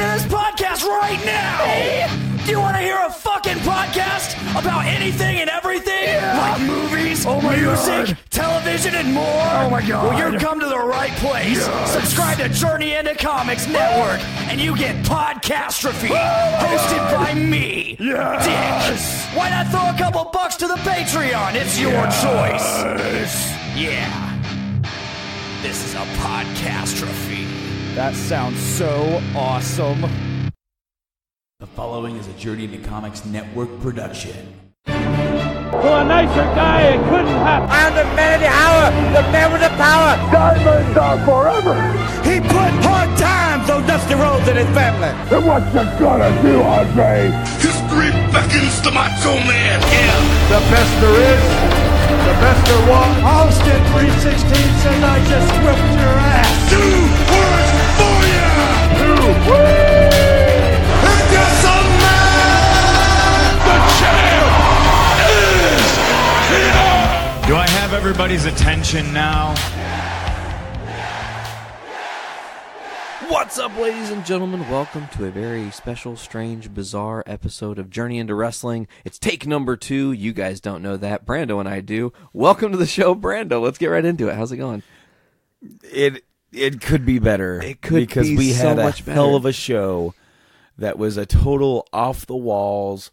to this podcast right now. Do you want to hear a fucking podcast about anything and everything? Like movies, Oh music, God. television, and more? Oh my God. Well, you've come to the right place. Yes. Subscribe to Journey into Comics Network, and you get Podcastrophe, hosted by me, Yes. Dick. Why not throw a couple bucks to the Patreon? It's your choice. Yeah. This is a Podcastrophe. That sounds so awesome. The following is a Journey into Comics Network production. To a nicer guy, it couldn't happen. I'm the man of the hour, the man with the power. Diamonds are forever. He put hard times on Dusty Rhodes and his family. And what you gonna do, Andre? History beckons the macho man. Yeah. The best there is, the best there was. Austin 316 says I just whipped your ass. Two everybody's attention now? What's up, ladies and gentlemen? Welcome to a very special, strange, bizarre episode of Journey into Wrestling. It's take number two. You guys don't know that. Brando and I do. Welcome to the show, Brando. Let's get right into it. How's it going? it it could be better. It could because be we so had a better. hell of a show that was a total off the walls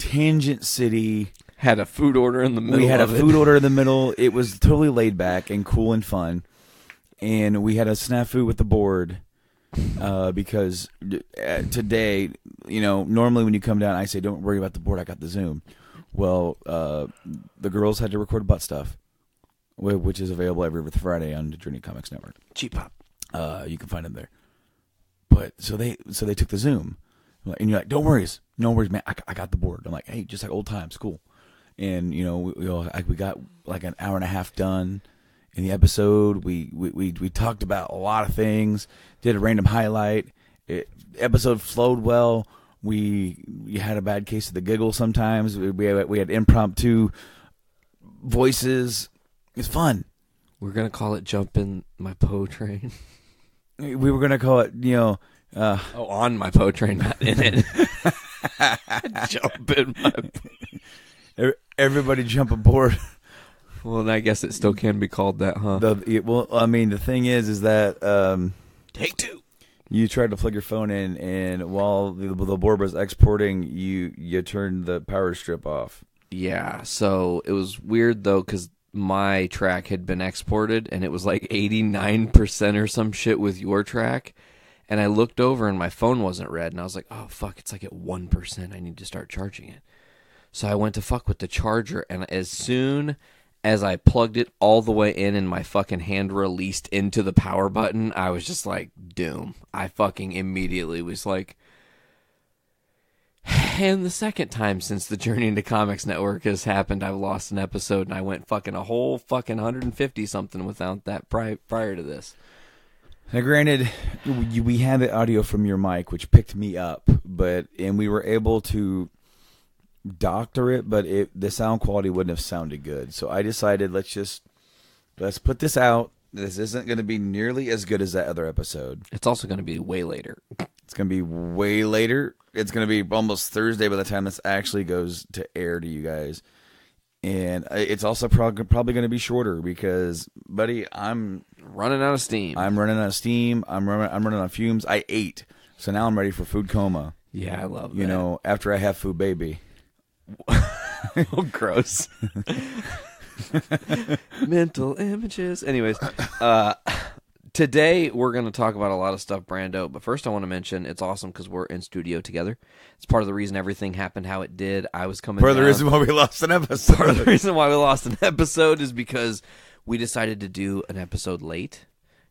tangent city. Had a food order in the middle. we had a of it. food order in the middle. It was totally laid back and cool and fun. And we had a snafu with the board uh, because uh, today, you know, normally when you come down, I say, "Don't worry about the board. I got the Zoom." Well, uh, the girls had to record butt stuff, which is available every Friday on the Journey Comics Network. cheap pop. Uh, you can find them there. But so they so they took the Zoom, and you're like, "Don't worry, no worries, man. I, I got the board." I'm like, "Hey, just like old times, cool." And you know, we we, all, like, we got like an hour and a half done in the episode. We we we, we talked about a lot of things. Did a random highlight. It, episode flowed well. We we had a bad case of the giggle sometimes. We we had, we had impromptu voices. It's fun. We're gonna call it "Jumping My Po Train." We were gonna call it, you know. Uh, Oh, on my Po Train, not in it. Jumping my. Everybody jump aboard. Well, I guess it still can be called that, huh? The it- well, I mean, the thing is, is that um, Take two. you tried to plug your phone in, and while the, the board was exporting, you you turned the power strip off. Yeah, so it was weird though because my track had been exported and it was like 89% or some shit with your track. And I looked over and my phone wasn't red and I was like, oh fuck, it's like at 1%. I need to start charging it. So I went to fuck with the charger and as soon as I plugged it all the way in and my fucking hand released into the power button, I was just like, doom. I fucking immediately was like, and the second time since the Journey into Comics Network has happened, I've lost an episode and I went fucking a whole fucking 150 something without that pri- prior to this. Now, granted, we we had the audio from your mic, which picked me up, but and we were able to doctor it, but it the sound quality wouldn't have sounded good. So I decided let's just let's put this out. This isn't going to be nearly as good as that other episode. It's also going to be way later. It's going to be way later. It's going to be almost Thursday by the time this actually goes to air to you guys. And it's also probably going to be shorter because, buddy, I'm Running out of steam. I'm running out of steam. I'm running I'm running on fumes. I ate, so now I'm ready for food coma. yeah, I love You that. know, after I have food baby. oh, gross. Mental images. Anyways, uh, today we're going to talk about a lot of stuff, Brando. But first, I want to mention it's awesome because we're in studio together. It's part of the reason everything happened how it did. I was coming. Part of the reason why we lost an episode. part of the reason why we lost an episode is because we decided to do an episode late.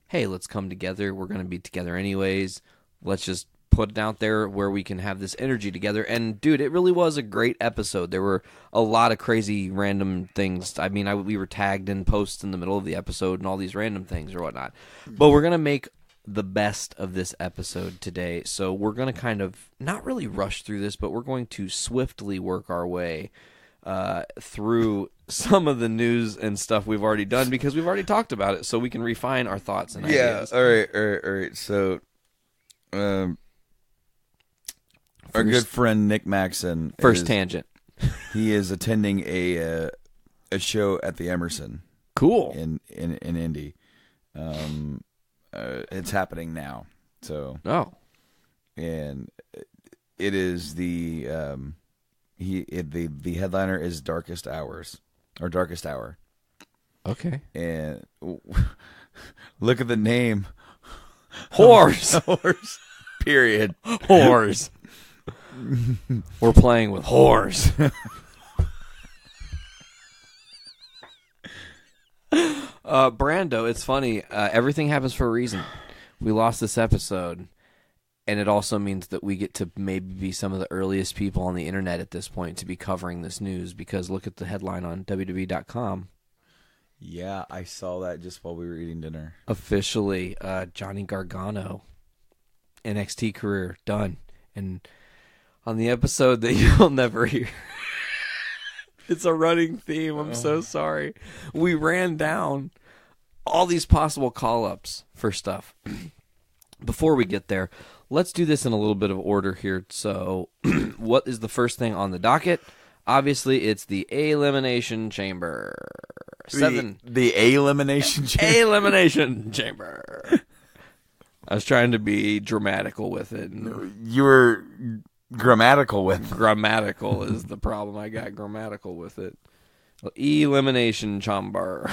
Hey, let's come together. We're going to be together anyways. Let's just put it out there where we can have this energy together. And dude, it really was a great episode. There were a lot of crazy random things. I mean, I, we were tagged in posts in the middle of the episode and all these random things or whatnot. But we're going to make the best of this episode today. So we're going to kind of not really rush through this, but we're going to swiftly work our way uh, through some of the news and stuff we've already done because we've already talked about it, so we can refine our thoughts and Yeah. ideas. All right. All right. All right. So, um, Our good friend Nick Maxon. First is- tangent. He is attending a uh, a show at the Emerson Cool. in in in Indy. Um, uh, it's happening now. So Oh, and it is the um he it, the the headliner is Darkest Hours or Darkest Hour okay. and look at the name Horse. horse period Whores. We're playing with whores. uh, Brando, it's funny. Uh, everything happens for a reason. We lost this episode, and it also means that we get to maybe be some of the earliest people on the internet at this point to be covering this news because look at the headline on WWE.com. yeah I saw that just while we were eating dinner officially uh, Johnny Gargano NXT career done. And on the episode that you'll never hear, it's a running theme. I'm so oh. sorry. We ran down all these possible call ups for stuff. Before we get there, let's do this in a little bit of order here. So, what is the first thing on the docket? Obviously, it's the elimination chamber. Seven. the, the elimination chamber. elimination chamber. I was trying to be dramatical with it. and you were grammatical with grammatical is the problem. I got grammatical with it. Elimination chamber.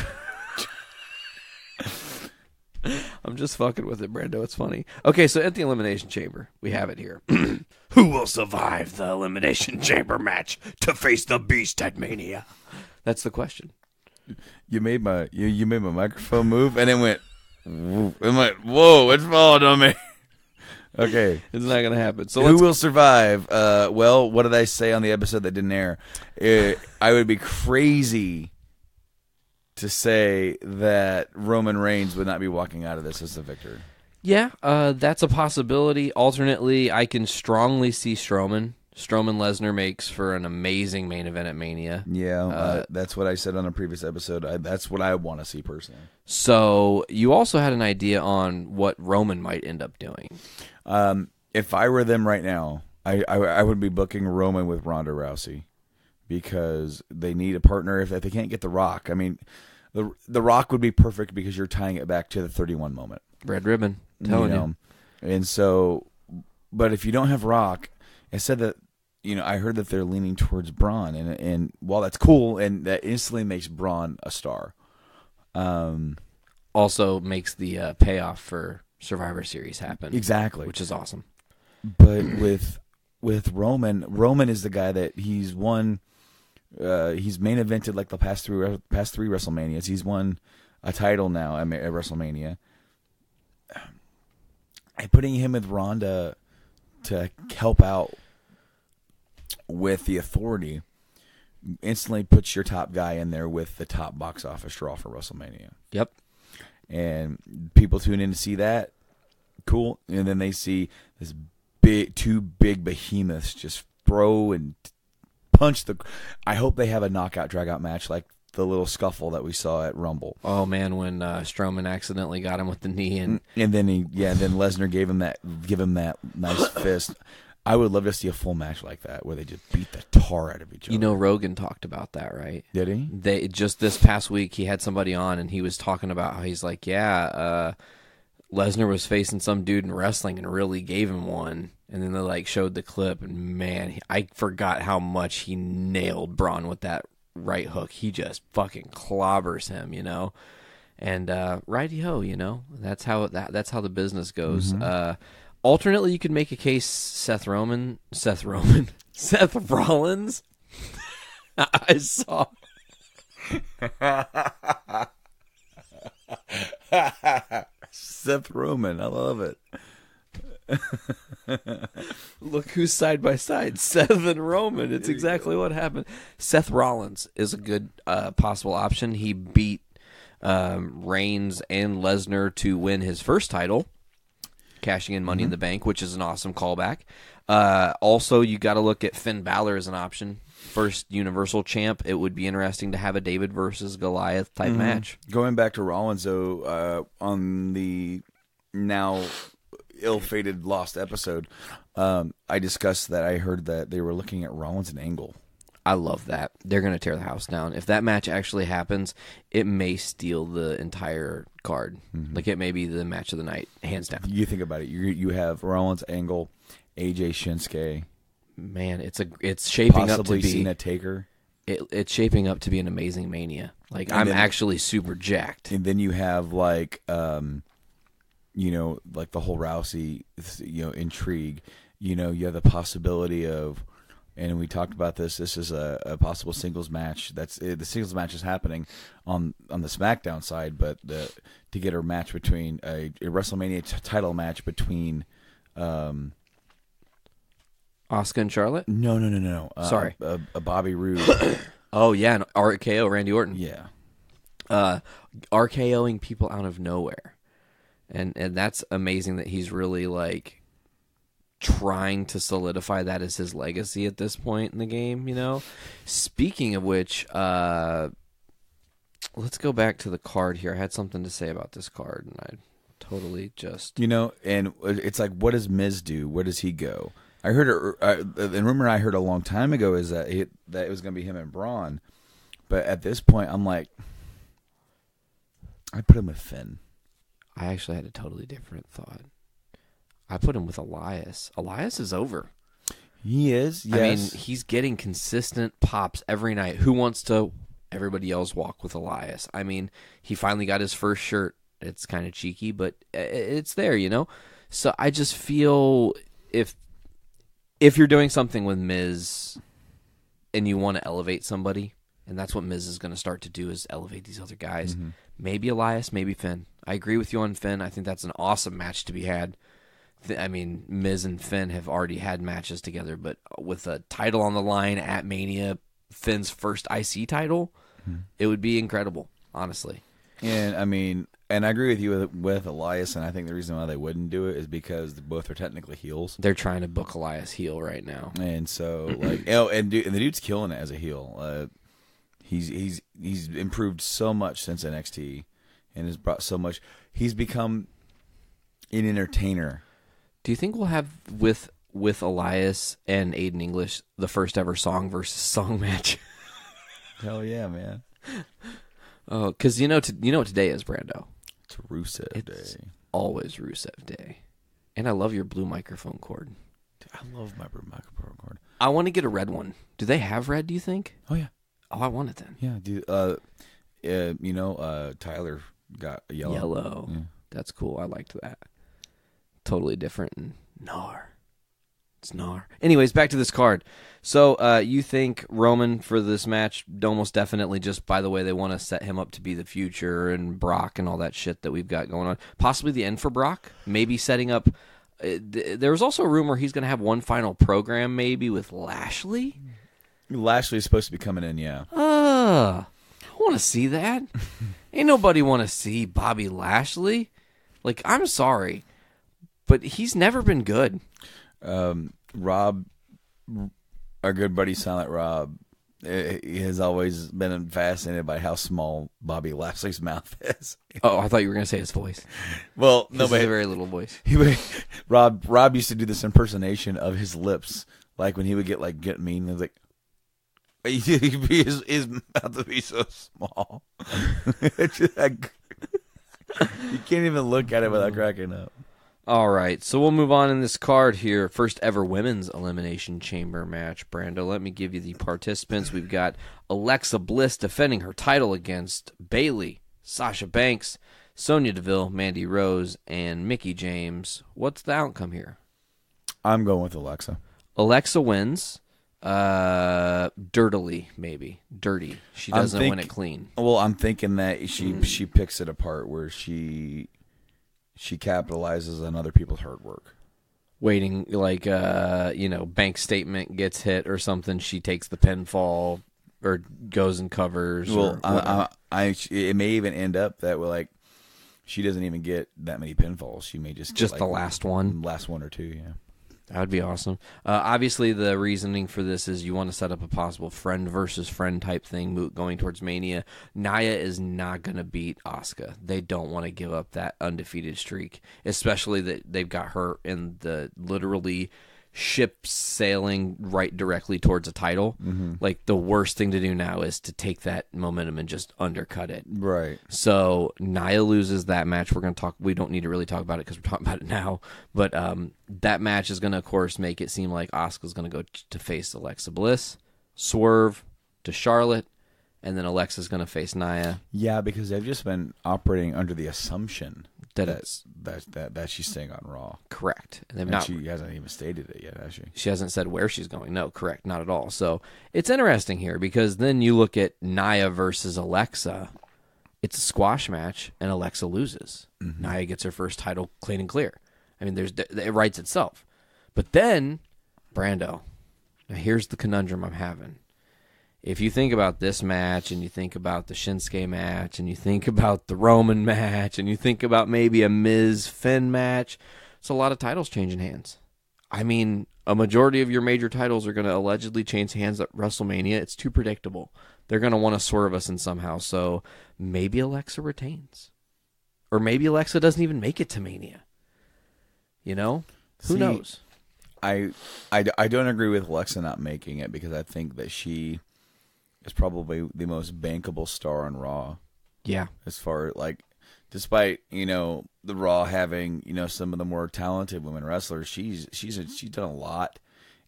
I'm just fucking with it, Brando. It's funny. Okay, so at the elimination chamber, we have it here. Who will survive the Elimination Chamber match to face the Beast at Mania? That's the question. you made my you, you made my microphone move and it went it went whoa it's falling on me okay It's not gonna happen. So who will survive uh well what did i say on the episode that didn't air Uh, i would be crazy to say that roman reigns would not be walking out of this as the victor Yeah, uh, that's a possibility. Alternately, I can strongly see Strowman. Strowman Lesnar makes for an amazing main event at Mania. yeah uh, that's what i said on a previous episode I, that's what i want to see personally So you also had an idea on what Roman might end up doing. Um, if I were them right now, I, I I would be booking Roman with Ronda Rousey because they need a partner. If, if they can't get The Rock, I mean, the The Rock would be perfect because you're tying it back to the 31 moment. Red ribbon, telling you. know? And so, but if you don't have Rock, I said that you know I heard that they're leaning towards Braun, and and while that's cool, and that instantly makes Braun a star. Um, Also makes the uh, payoff for Survivor Series happen. Exactly. which is awesome. but with with Roman, Roman is the guy that he's won. Uh, he's main evented like the past three past three WrestleManias. He's won a title now at, at WrestleMania. And putting him with Ronda to help out with the authority instantly puts your top guy in there with the top box office draw for WrestleMania Yep. And people tune in to see that. Cool, and then they see this big, two big behemoths just throw and punch the. I hope they have a knockout dragout match like the little scuffle that we saw at Rumble. Oh man, when uh, Strowman accidentally got him with the knee and And then he, yeah, and then Lesnar gave him that, give him that nice fist. I would love to see a full match like that where they just beat the tar out of each other. you know Rogan talked about that, right? did he? they just this past week he had somebody on and he was talking about how he's like, yeah, uh, Lesnar was facing some dude in wrestling and really gave him one, and then they like showed the clip and man, I forgot how much he nailed Braun with that right hook. He just fucking clobbers him, you know. And uh, righty ho, you know that's how that that's how the business goes. Uh, alternately, you could make a case Seth Roman, Seth Roman, Seth Rollins. I saw Seth Roman, I love it. Look who's side by side, Seth and Roman. It's exactly what happened. Seth Rollins is a good uh, possible option. He beat um, Reigns and Lesnar to win his first title, cashing in Money in the Bank, which is an awesome callback. Uh, also, you got to look at Finn Balor as an option. First Universal Champ. It would be interesting to have a David versus Goliath type match. Going back to Rollins, though, uh, on the now ill-fated lost episode, um, I discussed that I heard that they were looking at Rollins and Angle. I love that. They're going to tear the house down. If that match actually happens, it may steal the entire card. Like it may be the match of the night, hands down. You think about it. You you have Rollins, Angle, AJ Shinsuke, Man, it's a it's shaping up to possibly be Cena Taker, it, it's shaping up to be an amazing mania. Like And I'm then- actually super jacked. and then you have like um, you know, like the whole Rousey, you know, intrigue. You know, you have the possibility of, and we talked about this. This is a, a possible singles match. That's uh, the singles match is happening on on the SmackDown side, but the, to get a match between a, a WrestleMania t- title match between. Um, Asuka and Charlotte. no, no, no, no. Uh, Sorry. a, a Bobby Roode. Oh yeah, and RKO Randy Orton. yeah, uh, RKOing people out of nowhere, and and that's amazing that he's really like trying to solidify that as his legacy at this point in the game. You know, speaking of which, uh, let's go back to the card here. I had something to say about this card, and I totally just You know, and it's like, what does Miz do? Where does he go? I heard, a, uh, the rumor I heard a long time ago is that he, that it was going to be him and Braun, but at this point, I'm like, I put him with Finn. I actually had a totally different thought. I put him with Elias. Elias is over. He is, yes. I mean, he's getting consistent pops every night. Who wants to? Everybody else walk with Elias. I mean, he finally got his first shirt. It's kind of cheeky, but it's there, you know. So I just feel if if you're doing something with Miz and you want to elevate somebody, and that's what Miz is going to start to do is elevate these other guys. Mm-hmm. Maybe Elias, maybe Finn. I agree with you on Finn. I think that's an awesome match to be had. I mean, Miz and Finn have already had matches together, but with a title on the line at Mania, Finn's first IC title, it would be incredible, honestly. and I mean, and I agree with you with, with Elias, and I think the reason why they wouldn't do it is because both are technically heels. They're trying to book Elias heel right now. And so, like, oh, and, dude, and the dude's killing it as a heel. Uh, he's he's he's improved so much since NXT, and has brought so much. He's become an entertainer. Do you think we'll have with with Elias and Aiden English the first ever song versus song match? Hell yeah, man! Oh, because you know, you know what today is, Brando. It's Rusev It's Day. always Rusev Day, and I love your blue microphone cord. Dude, I love my blue microphone cord. I want to get a red one. Do they have red? Do you think? Oh yeah, Oh, I want it then. yeah, dude. Uh, uh you know, uh, Tyler got yellow. Yellow. Yeah. That's cool. I liked that. Totally different. And Nar. It's Nar. Anyways, back to this card. So uh, you think Roman for this match, almost definitely just by the way they want to set him up to be the future and Brock and all that shit that we've got going on. Possibly the end for Brock. Maybe setting up. Uh, th- there was also a rumor he's going to have one final program maybe with Lashley. Lashley's supposed to be coming in. Yeah, Uh, I want to see that. Ain't nobody want to see Bobby Lashley. Like, I'm sorry, but he's never been good. um, Rob, our good buddy Silent Rob, eh, he has always been fascinated by how small Bobby Lashley's mouth is. Oh, I thought you were gonna say his voice. well, No, but very little voice. he would, Rob Rob used to do this impersonation of his lips, like when he would get like get mean. Like, he'd be, his, his mouth would be so small. Like- you can't even look at it without cracking up. All right, so we'll move on in this card here. First ever women's elimination chamber match. Brando, let me give you the participants. We've got Alexa Bliss defending her title against Bayley, Sasha Banks, Sonya Deville, Mandy Rose, and Mickie James. What's the outcome here? I'm going with Alexa. Alexa wins. Uh, dirtily, maybe dirty. She doesn't win it clean. Well, I'm thinking that she she picks it apart where she she capitalizes on other people's hard work. Waiting, like uh, you know, bank statement gets hit or something. She takes the pinfall or goes and covers. Well, or I. I, I it may even end up that way like she doesn't even get that many pinfalls. She may just get, Just like, the last one? last one or two. Yeah. That would be awesome. Uh, obviously, the reasoning for this is you want to set up a possible friend versus friend type thing going towards Mania. Nia is not going to beat Asuka. They don't want to give up that undefeated streak, especially that they've got her in the literally ship sailing right directly towards a title. Like the worst thing to do now is to take that momentum and just undercut it. Right. So Nia loses that match. We're going to talk. We don't need to really talk about it because we're talking about it now. But um, that match is going to, of course, make it seem like Asuka's going to go t- to face Alexa Bliss, Swerve to Charlotte, and then Alexa's going to face Nia. Yeah, because they've just been operating under the assumption That that it's- that that, that she's staying on Raw. Correct. And they've And not. she hasn't even stated it yet, has she? she hasn't said where she's going. No, correct, not at all. So it's interesting here because then you look at Nia versus Alexa. It's a squash match, and Alexa loses. Mm-hmm. Nia gets her first title clean and clear. I mean, there's it writes itself. But then Brando. Now here's the conundrum I'm having. If you think about this match, and you think about the Shinsuke match, and you think about the Roman match, and you think about maybe a Miz Finn match, it's a lot of titles changing hands. I mean, a majority of your major titles are going to allegedly change hands at WrestleMania. It's too predictable. They're going to want to swerve us in somehow. So maybe Alexa retains. Or maybe Alexa doesn't even make it to Mania. You know? Who See, knows? I, I, I don't agree with Alexa not making it because I think that she is probably the most bankable star on Raw. Yeah. As far like, despite you know the Raw having you know some of the more talented women wrestlers, she's she's a, she's done a lot,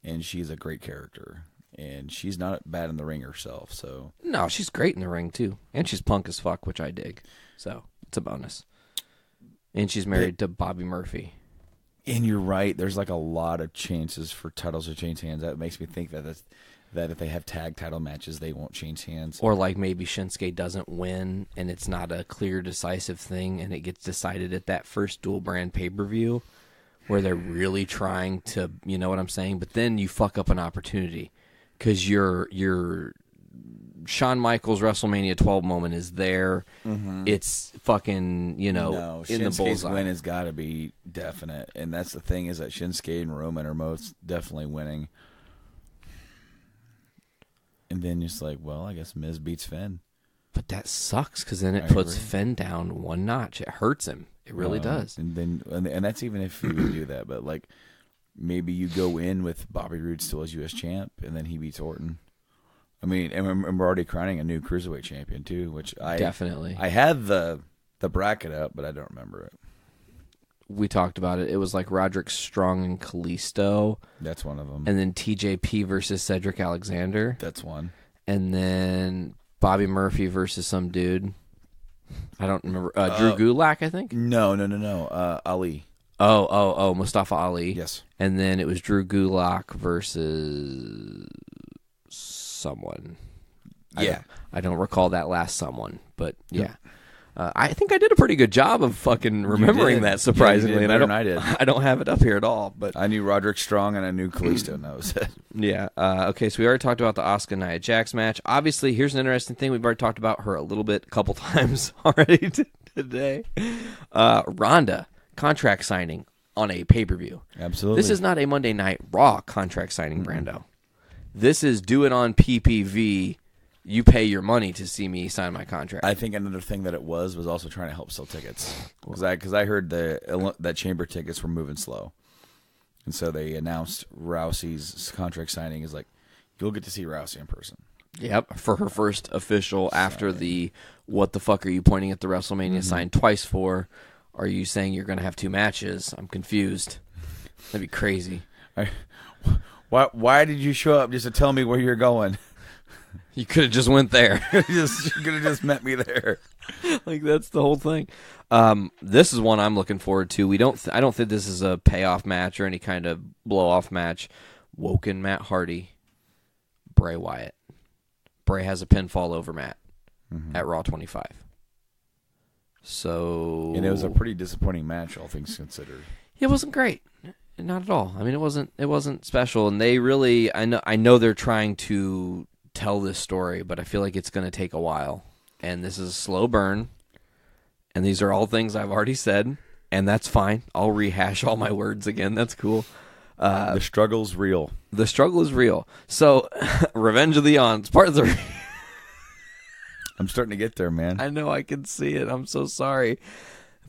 and she's a great character, and she's not bad in the ring herself. So No, she's great in the ring, too. And she's punk as fuck, which I dig. So it's a bonus. And she's married to Bobby Murphy. And you're right. There's like a lot of chances for titles to change hands. That makes me think that that's, that if they have tag title matches, they won't change hands. Or like maybe Shinsuke doesn't win and it's not a clear, decisive thing and it gets decided at that first dual brand pay per view where they're really trying to, you know what I'm saying? But then you fuck up an opportunity because your your Shawn Michaels WrestleMania 12 moment is there. Mm-hmm. It's fucking, you know, no, in the Shinsuke's bullseye. win has got to be definite, and that's the thing is that Shinsuke and Roman are most definitely winning. And then just like, well, I guess Miz beats Finn. But that sucks because then it I puts agree. Finn down one notch. It hurts him. It really Um, does. And then, and, and that's even if you do that, but like maybe you go in with Bobby Roode still as U.S. champ, and then he beats Orton. I mean, and we're and we're already crowning a new cruiserweight champion too, which I Definitely. I had the the bracket up, but I don't remember it. We talked about it. It was like Roderick Strong and Kalisto, That's one of them. and then TJP versus Cedric Alexander, that's one. and then Bobby Murphy versus some dude. I don't remember. Uh, Drew Gulak, I think. No, no, no, no. Uh, Ali. Oh, oh, oh, Mustafa Ali. Yes. And then it was Drew Gulak versus someone. I Yeah. don't- I don't recall that last someone, but yeah. Uh, I think I did a pretty good job of fucking remembering that surprisingly, and I don't. I did. I don't have it up here at all, but I knew Roderick Strong and I knew Kalisto, and that was it. yeah. Uh, okay, so we already talked about the Asuka Nia Jax match. Obviously, here's an interesting thing. We've already talked about her a little bit, a couple times already today. Uh, Ronda contract signing on a pay per view. Absolutely. This is not a Monday Night Raw contract signing, Brando. This is do it on PPV. You pay your money to see me sign my contract. I think another thing that it was was also trying to help sell tickets because I because I heard the that chamber tickets were moving slow, and so they announced Rousey's contract signing is like you'll get to see Rousey in person. Yep, for her first official after the what the fuck are you pointing at the WrestleMania mm-hmm. sign twice for? Are you saying you're going to have two matches? I'm confused. That'd be crazy. I, why why did you show up just to tell me where you're going? You could have just went there. just you could have just met me there. like that's the whole thing. Um, this is one I'm looking forward to. We don't. Th- I don't think this is a payoff match or any kind of blow off match. Woken Matt Hardy, Bray Wyatt. Bray has a pinfall over Matt at Raw 25. So And it was a pretty disappointing match, all things considered. it wasn't great not at all i mean it wasn't it wasn't special and they really i know i know they're trying to tell this story but i feel like it's going to take a while and this is a slow burn and these are all things i've already said and that's fine i'll rehash all my words again that's cool Uh, the struggle's real. the struggle is real. So, Revenge of the Ons, part three. I'm starting to get there, man. I know I can see it. I'm so sorry.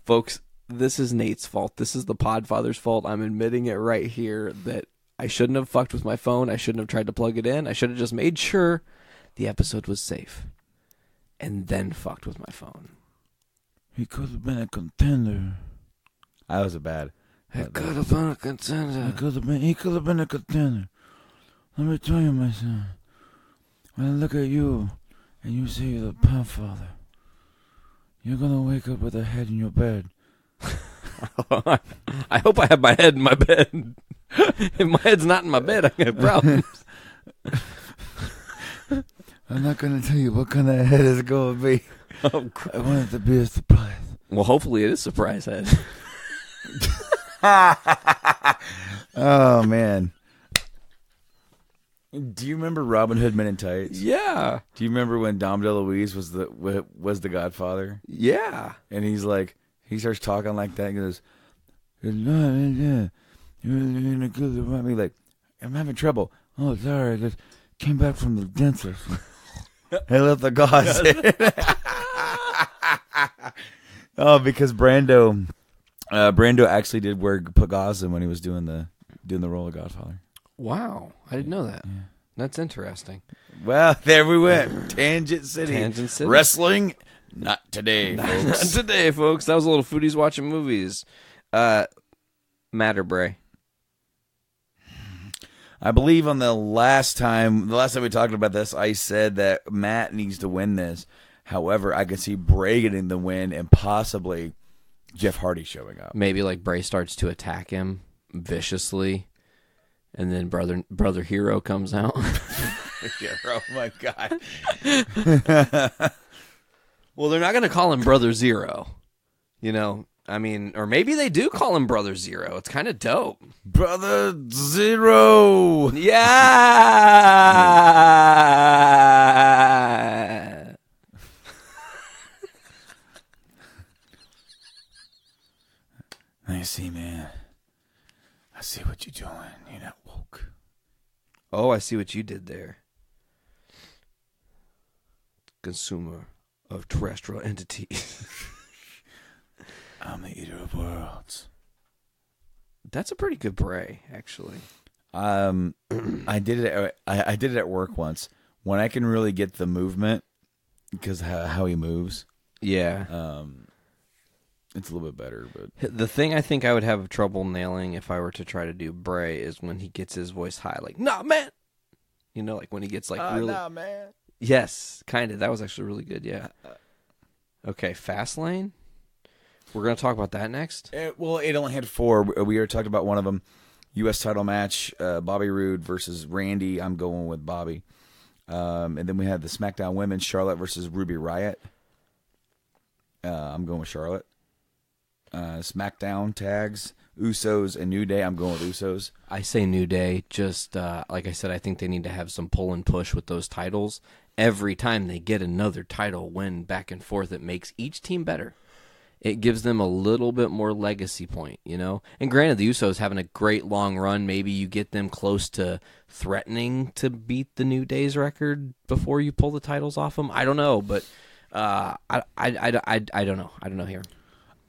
Folks, this is Nate's fault. This is the Podfather's fault. I'm admitting it right here that I shouldn't have fucked with my phone. I shouldn't have tried to plug it in. I should have just made sure the episode was safe and then fucked with my phone. he could have been a contender. I was a bad. It could have been a contender. He could have been. He could have been a contender. Let me tell you, my son. When I look at you, and you say you're the Podfather, you're gonna wake up with a head in your bed. I hope I have my head in my bed. if my head's not in my bed, I got problems. I'm not gonna tell you what kind of head it's gonna be. oh, I want it to be a surprise. well, hopefully it is surprise head. Oh man. Do you remember Robin Hood Men in Tights? yeah, Do you remember when Dom DeLuise was the was the Godfather? yeah. And he's like, he starts talking like that. And goes, "You're not in there. You're in a me." Like, I'm having trouble. Oh, sorry. I just came back from the dentist. I left the gauze. oh, because Brando, uh, Brando actually did wear gauze when he was doing the doing the role of Godfather. Wow, I didn't know that. That's interesting. Well, there we went. Tangent City. Tangent City. Wrestling, not today, folks. not Today, folks, that was a little foodies watching movies. Uh, Matter Bray. I believe on the last time, the last time we talked about this, I said that Matt needs to win this. However, I could see Bray getting the win and possibly Jeff Hardy showing up. Maybe like Bray starts to attack him viciously, and then brother brother Nero comes out. oh my god! well, they're not going to call him Brother Zero. You know, I mean, or maybe they do call him Brother Zero. It's kind of dope. Brother Zero. Yeah. I see, man. I see what you're doing. You're not woke. oh, I see what you did there. Consumer of terrestrial entities. I'm the eater of worlds. That's a pretty good Bray, actually. Um, I did it. At, I, I did it at work once when I can really get the movement because how, how he moves. Yeah. Um, it's a little bit better, but The thing I think I would have trouble nailing if I were to try to do Bray is when he gets his voice high, like "Nah, man." You know, like when he gets like really. man. Yes, kind of. That was actually really good. Yeah. Okay, Fastlane. We're gonna talk about that next. It, well, it only had four. We already talked about one of them. U.S. title match: uh, Bobby Roode versus Randy. I'm going with Bobby. Um, and then we had the SmackDown Women: Charlotte versus Ruby Riot. Uh, I'm going with Charlotte. Uh, SmackDown tags: Usos and New Day. I'm going with Usos. I say New Day. Just uh, like I said, I think they need to have some pull and push with those titles. Every time they get another title win back and forth, it makes each team better. It gives them a little bit more legacy point, you know. And granted, the Usos having a great long run. Maybe you get them close to threatening to beat the New Day's record before you pull the titles off them. I don't know, but uh, I, I, I, I, I don't know. I don't know here.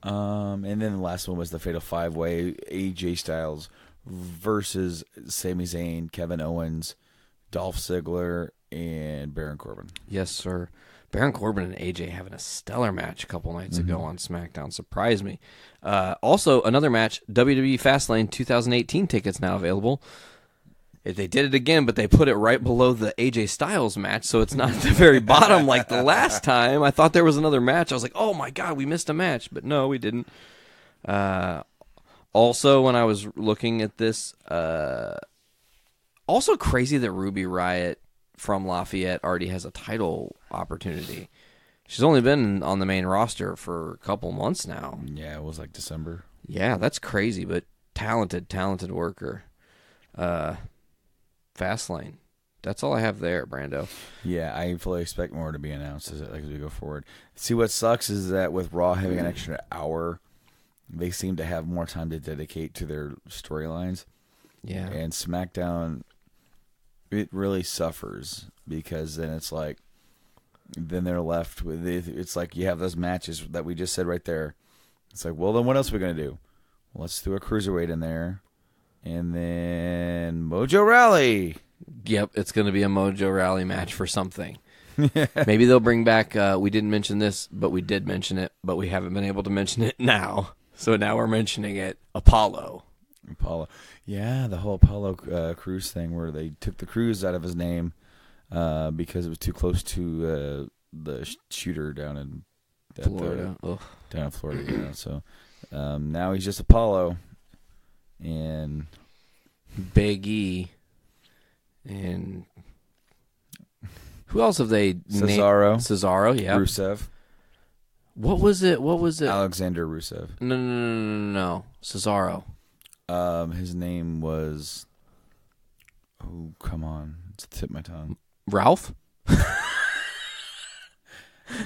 Um, and then the last one was the Fatal Five Way: AJ Styles versus Sami Zayn, Kevin Owens, Dolph Ziggler, and Baron Corbin. Yes, sir. Baron Corbin and AJ having a stellar match a couple nights ago on SmackDown surprised me. Uh, also, another match, WWE Fastlane 2018 tickets now available. They did it again, but they put it right below the AJ Styles match, so it's not at the very bottom like the last time. I thought there was another match. I was like, oh my god, we missed a match, but no, we didn't. Uh, also, when I was looking at this, uh, also crazy that Ruby Riot from Lafayette already has a title opportunity. She's only been on the main roster for a couple months now. Yeah, it was like December. Yeah, that's crazy, but talented, talented worker. Uh, Fastlane. That's all I have there, Brando. Yeah, I fully expect more to be announced as, as we go forward. See, what sucks is that with Raw having an extra hour, they seem to have more time to dedicate to their storylines. Yeah. and SmackDown it really suffers because then it's like then they're left with it- it's like you have those matches that we just said right there. It's like, well, then what else are we gonna do? Well, let's do a cruiserweight in there, and then Mojo Rawley. Yep, it's going to be a Mojo Rawley match for something. Maybe they'll bring back. Uh, we didn't mention this, but we did mention it, but we haven't been able to mention it now. So now we're mentioning it. Apollo. Apollo. Yeah, the whole Apollo uh, Crews thing where they took the cruise out of his name uh, because it was too close to uh, the sh- shooter down in the- Florida. Down in Florida. Yeah, so um, now he's just Apollo, and Big E. And who else have they named? Cesaro. Cesaro, yeah. Rusev, What was it? What was it? Alexander Rusev. No, no, no, no, no. Cesaro. Um, his name was. Oh come on! It's the tip of my tongue. Ralph?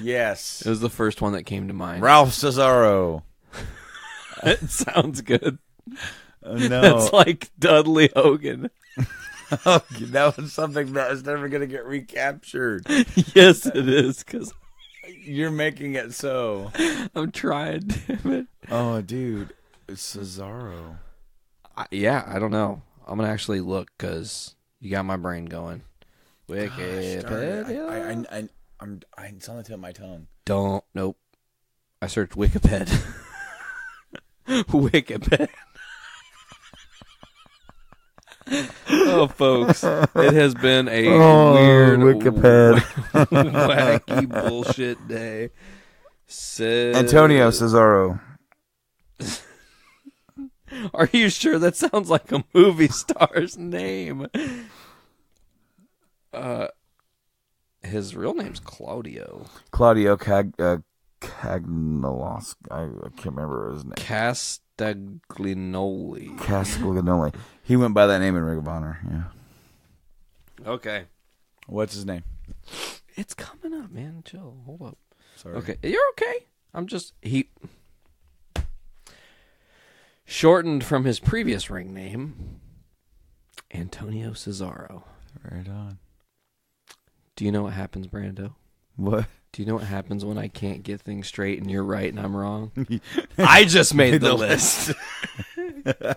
Yes, It was the first one that came to mind. Ralph Cesaro. It sounds good. Oh, no, That's like Dudley Hogan. that was something that was never going to get recaptured. yes, it is, because You're making it so. I'm trying. Damn it. Oh, dude, it's Cesaro. I, yeah, I don't know. I'm gonna actually look because you got my brain going. Gosh, darn it. Wikipedia. I, I, I, I'm, I, it's on the tip of my tongue. don't. Nope. I searched Wikipedia. Wikipedia. oh, folks, it has been a oh, weird, Wikipedia. wacky bullshit day. Says- Antonio Cesaro. Are you sure that sounds like a movie star's name? Uh, his real name's Claudio Claudio Cag, uh, Cagnalos. I, I can't remember his name. Castagnoli. Castiglianoli. He went by that name in Ring of Honor. Yeah. Okay, What's his name? it's coming up, man. Chill. Hold up. Sorry. Okay, you're okay. I'm just he shortened from his previous ring name, Antonio Cesaro. Right on. Do you know what happens, Brando? What? Do you know what happens when I can't get things straight and you're right and I'm wrong? I just made the list.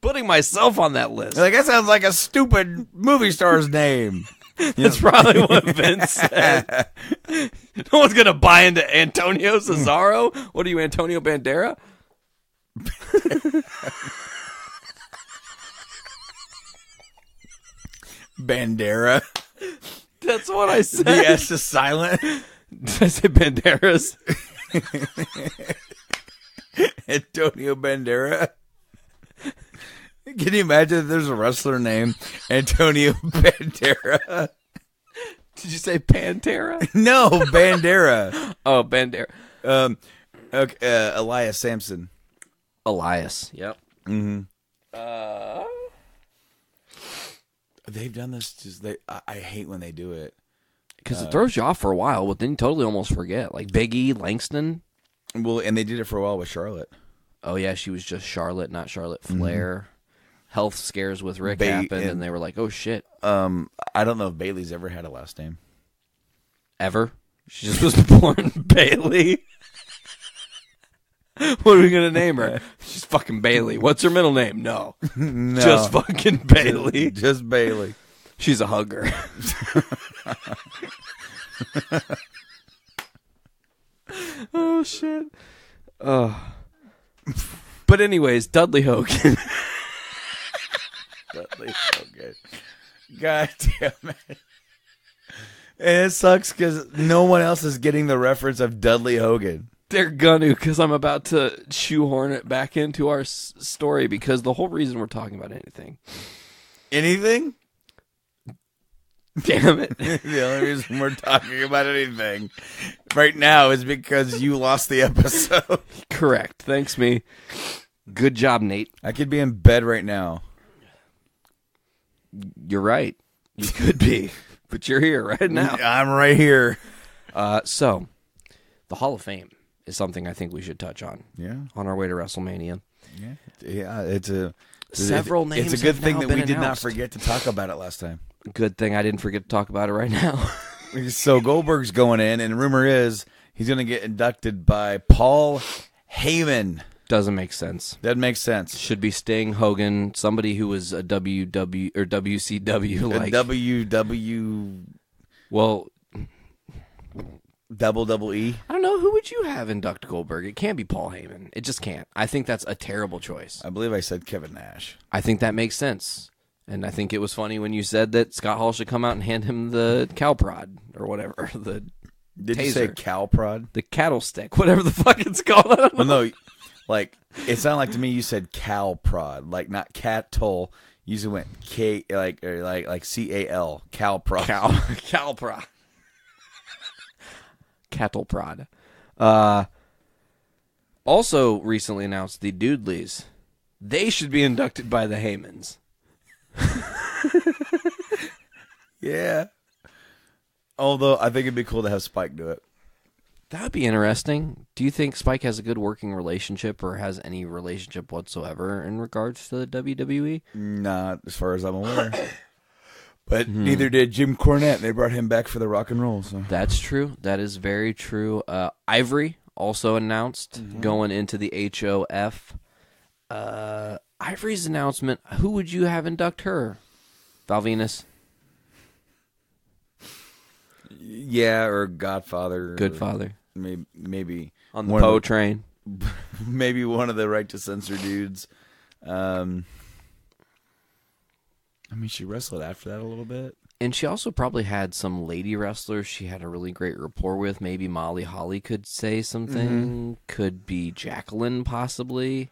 Putting myself on that list. Like that sounds like a stupid movie star's name. That's probably what Vince said. no one's gonna buy into Antonio Cesaro. What are you, Antonio Bandera? Bandera. That's what I said. The S is silent. Did I say Banderas? Antonio Bandera. Can you imagine if there's a wrestler named Antonio Bandera? Did you say Pantera? No, Bandera. Oh, Bandera. Um, okay, uh, Elias Samson. Elias. Yep. Mm-hmm. They've done this. Just they. I, I hate when they do it. Because it throws you off for a while, but then you totally almost forget. Like Big E, Langston. Well, and they did it for a while with Charlotte. Oh yeah, she was just Charlotte, not Charlotte Flair. Health scares with Rick Ba- happened, and, and- they were like, "Oh shit!" Um, I don't know if Bayley's ever had a last name. Ever? She just was born Bayley. what are we gonna name her? She's fucking Bayley. What's her middle name? No, No, just fucking Bayley. Just Bayley. She's a hugger. oh shit. Oh. But anyways, Dudley Hogan. Dudley Hogan. God damn it. And it sucks because no one else is getting the reference of Dudley Hogan. They're gonna because I'm about to shoehorn it back into our s- story because the whole reason we're talking about anything. Anything? Damn it. the only reason we're talking about anything right now is because you lost the episode. Correct. Thanks, me. Good job, Nate. I could be in bed right now. You're right. You could be, but you're here right now. I'm right here. Uh, so, the Hall of Fame is something I think we should touch on Yeah. on our way to WrestleMania. Yeah. Yeah. It's a Several names. It's a good thing that we did not forget to talk about it last time. Good thing I didn't forget to talk about it right now. So Goldberg's going in, and the rumor is he's going to get inducted by Paul Heyman. Doesn't make sense. That makes sense. Should be Sting, Hogan, somebody who was a WW or WCW like. WW well, double double E. I don't know who would you have induct Goldberg. It can't be Paul Heyman. It just can't. I think that's a terrible choice. I believe I said Kevin Nash. I think that makes sense. And I think it was funny when you said that Scott Hall should come out and hand him the cow prod or whatever the Did you say cow prod? the cattle stick, whatever the fuck it's called. I don't know. Well, no, like it sounded like to me you said cow prod, like not cattle. You usually went K like or like like C A L cow prod. cow cow prod cattle prod uh also recently announced the dudleys they should be inducted by the haymans Yeah. Although I think it'd be cool to have Spike do it. that would be interesting do you think spike has a good working relationship or has any relationship whatsoever in regards to the wwe Not as far as I'm aware. But neither did Jim Cornette. They brought him back for the rock and roll. So That's true. That is very true. Uh, Ivory also announced going into the HOF. Uh, Ivory's announcement. Who would you have induct her? Val Venis, yeah, or Godfather, good father Maybe maybe on the Poe train. maybe one of the right to censor dudes. Um, I mean, she wrestled after that a little bit. And she also probably had some lady wrestlers she had a really great rapport with. Maybe Molly Holly could say something. Could be Jacqueline, possibly.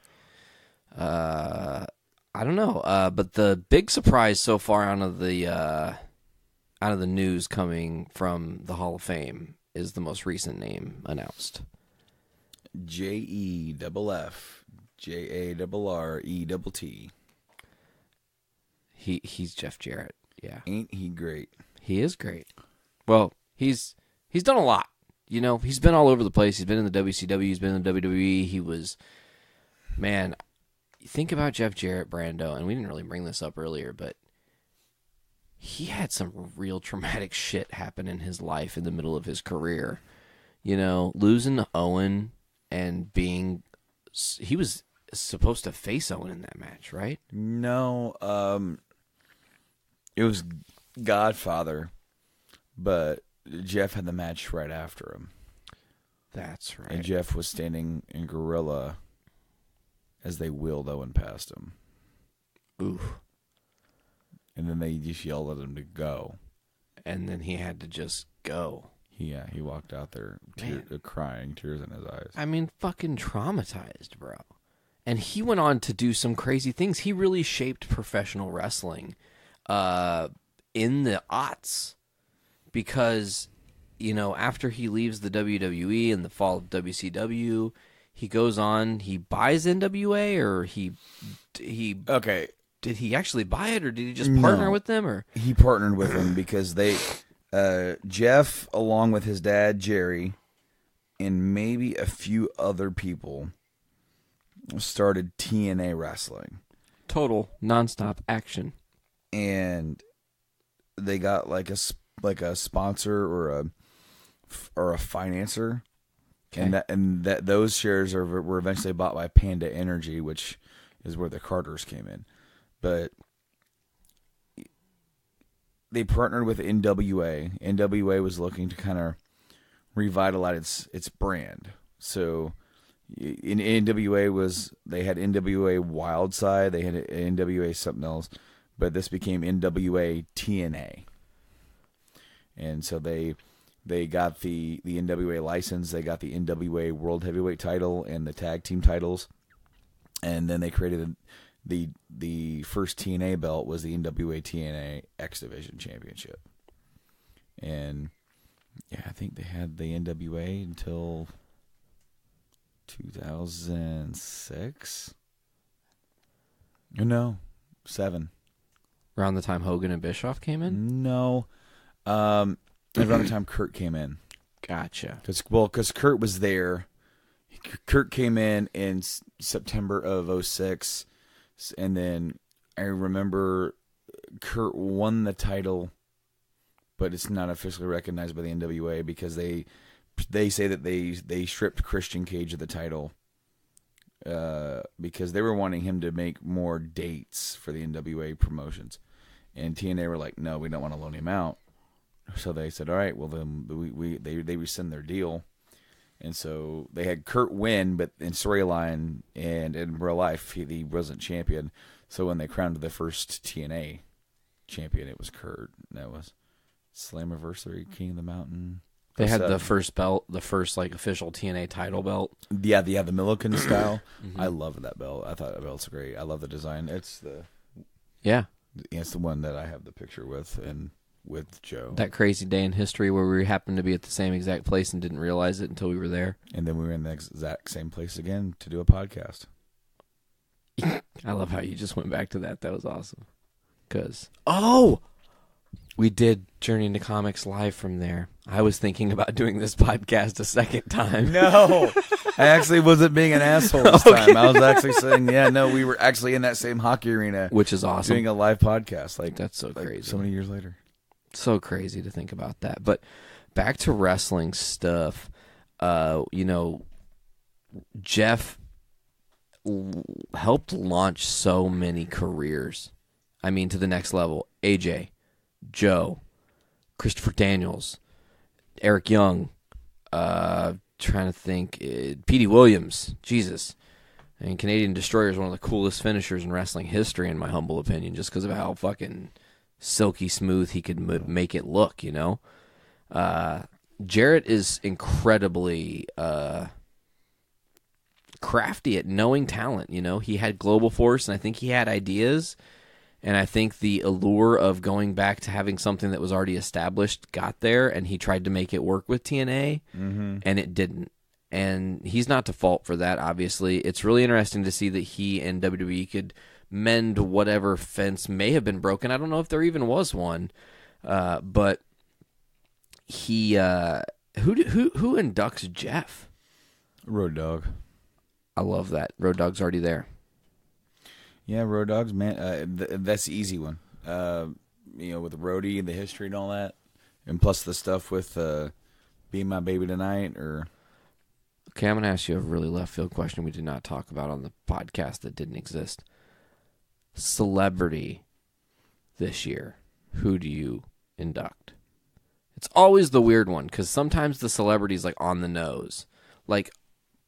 Uh, I don't know. Uh, but the big surprise so far out of the uh, out of the news coming from the Hall of Fame is the most recent name announced. J E double F J A double R E double T. He he's Jeff Jarrett. Yeah. Ain't he great? He is great. Well, he's he's done a lot. You know, he's been all over the place. He's been in the WCW. He's been in the WWE. He was, man. Think about Jeff Jarrett, Brando, and we didn't really bring this up earlier, but he had some real traumatic shit happen in his life in the middle of his career. You know, losing Owen and being, he was supposed to face Owen in that match, right? No, um, it was Godfather, but Jeff had the match right after him, That's right. and Jeff was standing in gorilla as they wheeled Owen past him, Oof. and then they just yelled at him to go. And then he had to just go. He, yeah, he walked out there tear, uh, crying, tears in his eyes. I mean, fucking traumatized, bro. And he went on to do some crazy things. He really shaped professional wrestling uh, in the aughts because, you know, after he leaves the WWE in the fall of WCW, he goes on. He buys NWA, or he he Okay, did he actually buy it, or did he just partner No. with them, or he partnered with them because they uh, Jeff along with his dad Jerry and maybe a few other people started TNA wrestling total nonstop action? And they got like a like a sponsor or a or a financer Okay. and that and that those shares are were eventually bought by Panda Energy which is where the Carters came in but they partnered with NWA. NWA was looking to kind of revitalize its its brand. So in NWA was they had NWA Wildside, they had NWA something else, but this became NWA TNA. And so they they got the the NWA license, they got the NWA World Heavyweight title and the tag team titles. And then they created the the first TNA belt was the NWA TNA X Division Championship. And yeah, I think they had the NWA until 2006. No, seven. Around the time Hogan and Bischoff came in. No, um, around the time Kurt came in. Gotcha. Because well, because Kurt was there. Kurt came in in September of 06. And then I remember Kurt won the title, but it's not officially recognized by the NWA because they they say that they they stripped Christian Cage of the title uh, because they were wanting him to make more dates for the NWA promotions, and TNA were like, no, we don't want to loan him out. So they said, all right, well then we, we they they rescind their deal. And so they had Kurt win, but in storyline and in real life, he, he wasn't champion. So when they crowned the first TNA champion, it was Kurt. That was Slammiversary, King of the Mountain. They had the first belt, the first like official TNA title belt. yeah, the, yeah, the Milliken style. Mm-hmm. I love that belt. I thought that belt's great. I love the design. It's the Yeah, it's the one that I have the picture with and with Joe. that crazy day in history where we happened to be at the same exact place and didn't realize it until we were there. and then we were in the exact same place again to do a podcast. I love how you just went back to that. That was awesome. Cause oh, we did Journey into Comics live from there. I was thinking about doing this podcast a second time. No, I actually wasn't being an asshole this time. I was actually saying, yeah, no, we were actually in that same hockey arena which is awesome. doing a live podcast. Like That's so like, crazy. So many years later. so crazy to think about that. But back to wrestling stuff. Uh, you know, Jeff l- helped launch so many careers. I mean, to the next level. AJ, Joe, Christopher Daniels, Eric Young. Uh, trying to think, uh, Petey Williams. Jesus. I mean, Canadian Destroyer is one of the coolest finishers in wrestling history, in my humble opinion, just because of how fucking silky smooth he could m- make it look, you know? Uh, Jarrett is incredibly uh, crafty at knowing talent, you know? He had Global Force, and I think he had ideas. And I think the allure of going back to having something that was already established got there, and he tried to make it work with TNA, and it didn't. And he's not to fault for that, obviously. It's really interesting to see that he and WWE could mend whatever fence may have been broken. I don't know if there even was one, uh, but he uh, who who who inducts Jeff? Road Dog. I love that. Road Dog's already there. Yeah, Road Dogs, man. Uh, th- that's the easy one. Uh, you know, with the roadie and the history and all that, and plus the stuff with uh, "Be My Baby Tonight" or Okay, I'm gonna ask you a really left field question we did not talk about on the podcast that didn't exist. Celebrity this year. Who do you induct? It's always the weird one because sometimes the celebrity's like on the nose, like,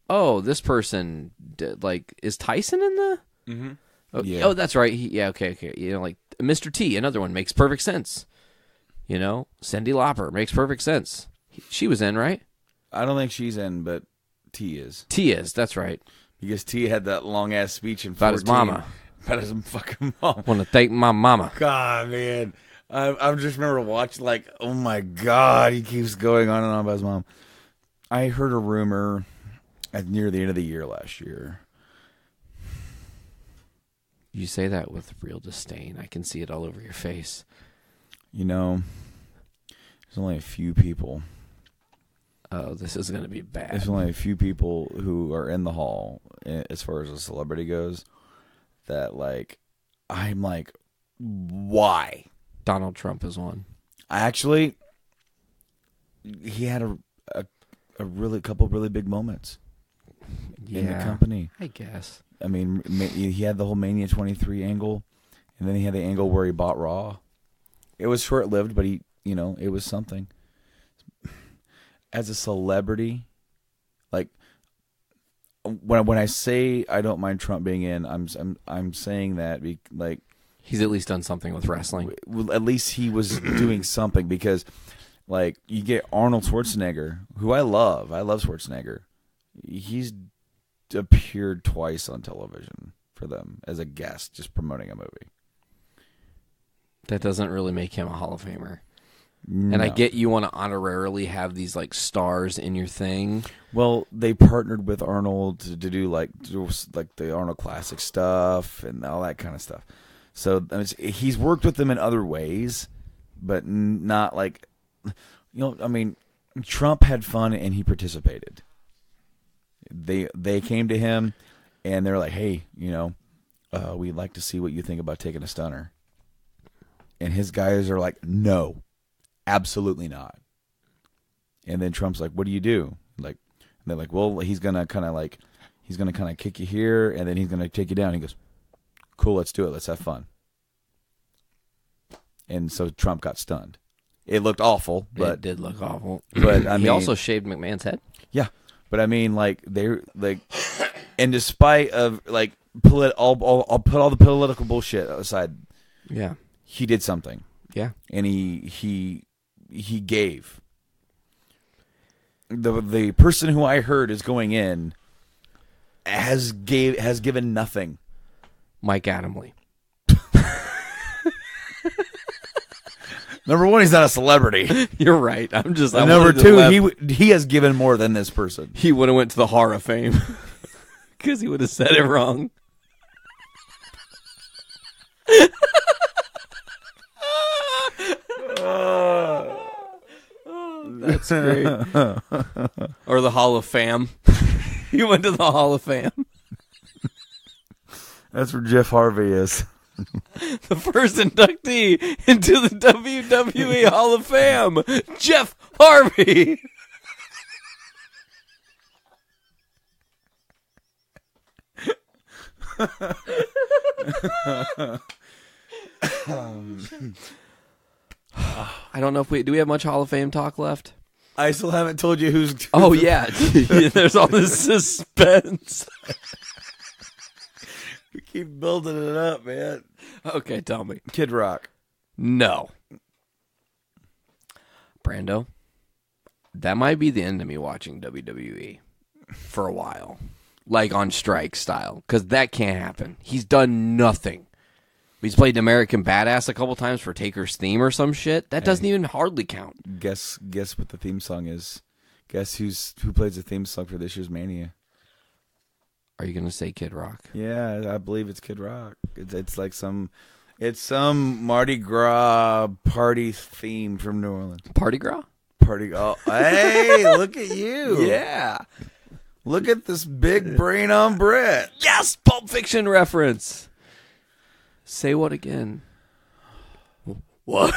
oh, this person, did, like, is Tyson in the? Mm-hmm. Oh, Yeah. oh, that's right. He, yeah, okay, okay. You know, like Mr. T, another one makes perfect sense. You know, Cyndi Lauper makes perfect sense. He- She was in, right? I don't think she's in, but T is T is. That's right. because T had that long ass speech in About his mama. about his fucking mom. Want to thank my mama. God, man. I, I just remember watching, like, oh my God, he keeps going on and on about his mom. I heard a rumor at near the end of the year last year. You say that with real disdain. I can see it all over your face. You know, there's only a few people. Oh, this is going to be bad. There's only a few people who are in the hall, eh, as far as a celebrity goes, that, like, I'm like, why? Donald Trump is one. I actually, he had a, a, a really couple really big moments in the company. I guess. I mean, he had the whole Mania 23 angle, and then he had the angle where he bought Raw. It was short lived, but he, you know, it was something. As a celebrity, like when when I say I don't mind Trump being in, I'm I'm I'm saying that be, like He's at least done something with wrestling. well, at least he was doing something because like you get Arnold Schwarzenegger, who I love. I love Schwarzenegger. He's appeared twice on television for them as a guest, just promoting a movie. That doesn't really make him a Hall of Famer. And I get you want to honorarily have these like stars in your thing. Well, they partnered with Arnold to, to do like do like the Arnold Classic stuff and all that kind of stuff. So I mean, he's worked with them in other ways, but not like you know. I mean, Trump had fun and he participated. They they came to him and they're like, "Hey, you know, uh, we'd like to see what you think about taking a stunner. And his guys are like, no, absolutely not. And then Trump's like, what do you do? Like, and they're like, well, he's gonna kind of like, he's gonna kind of kick you here, and then he's gonna take you down. He goes, cool, let's do it. Let's have fun. And so Trump got stunned. It looked awful, But it did look awful. but I he also shaved McMahon's head. yeah, but I mean, like they're like, and despite of like polit, all, all, I'll put all the political bullshit aside. Yeah. He did something, Yeah. and he he he gave. the The person who I heard is going in has gave has given nothing. Mike Adamle. Number one, he's not a celebrity. You're right. I'm just. I And number wanted to two, laugh. he w- he has given more than this person. he would have went to the Hall of Fame because he would have said it wrong. That's great. or the Hall of Fam. he went to the Hall of Fam. That's where Jeff Harvey is. The first inductee into the WWE Hall of Fame, Jeff Harvey. I don't know if we do we have much Hall of Fame talk left. I still haven't told you who's. Oh yeah, there's all this suspense. We keep building it up, man. Okay, tell me. Kid Rock. No. Brando, that might be the end of me watching WWE for a while. Like on strike style. Because that can't happen. He's done nothing. He's played American Badass a couple times for Taker's theme or some shit. That doesn't even hardly count. Guess guess what the theme song is. Guess who's who plays the theme song for this year's Mania? Are you going to say Kid Rock? Yeah, I believe it's Kid Rock. It's, it's like some, it's some Mardi Gras party theme from New Orleans. Party Gras? Party. Oh, hey, look at you. Yeah. Look at this big brain on Brett. Yes, Pulp Fiction reference. Say what again? What?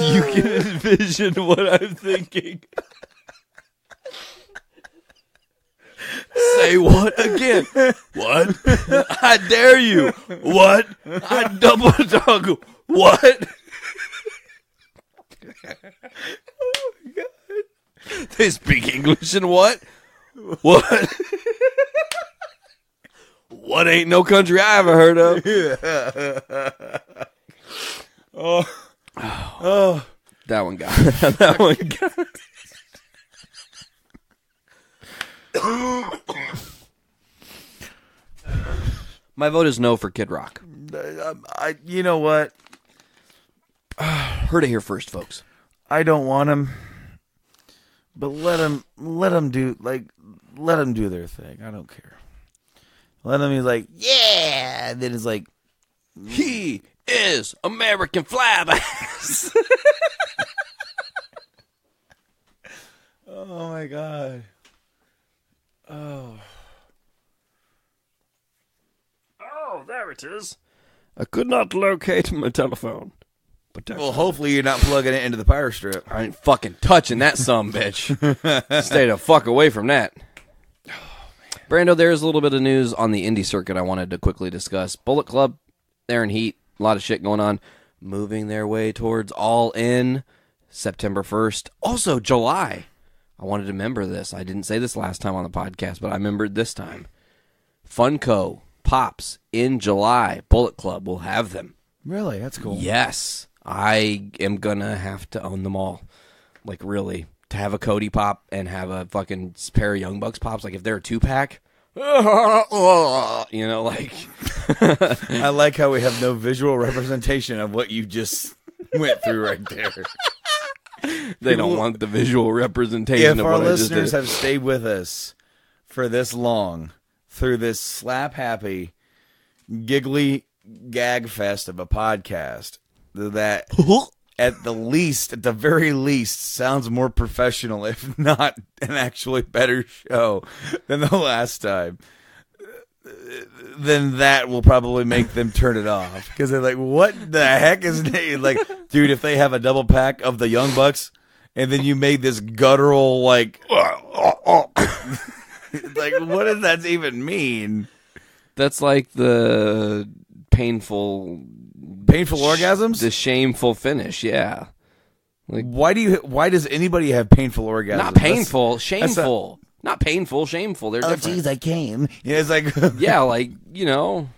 you can envision what I'm thinking. Say what again? What? I dare you. What? I double dog. What? Oh my god. They speak English and what? What? what ain't no country I ever heard of? oh. Oh, That one got that one got My vote is no for Kid Rock. I. You know what? Heard it here first, folks. I don't want him, but let him let him do like let him do their thing. I don't care. Let him be like yeah, and then it's like He is American Flabass. oh my god, oh, Oh, there it is. I could not locate my telephone. But well hopefully you're not plugging it into the power strip. I ain't fucking touching that some bitch. Stay the fuck away from that. Brando, there's a little bit of news on the indie circuit I wanted to quickly discuss. Bullet Club, they're in heat. A lot of shit going on. Moving their way towards All In September 1st. Also, July. I wanted to remember this. I didn't say this last time on the podcast, but I remembered this time. Funko Pops in July. Bullet Club will have them. Really, that's cool. Yes, I am gonna have to own them all. Like really, to have a Cody pop and have a fucking pair of Young Bucks pops. Like if they're a two pack, you know, like I like how we have no visual representation of what you just went through right there. They don't want the visual representation if of our what I just listeners did. have stayed with us for this long through this slap happy, giggly gag fest of a podcast, that at the least, at the very least, sounds more professional, if not an actually better show than the last time. Then that will probably make them turn it off because they're like, "What the heck is that? like, dude?" If they have a double pack of the Young Bucks, and then you made this guttural like, like what does that even mean? That's like the painful, Painful orgasms? the shameful finish. Yeah, Like, Why do you? Why does anybody have painful orgasms? not That's- painful, that's shameful. Not painful, shameful. They're Oh, different. jeez, I came. Yeah, it's like, yeah, like you know,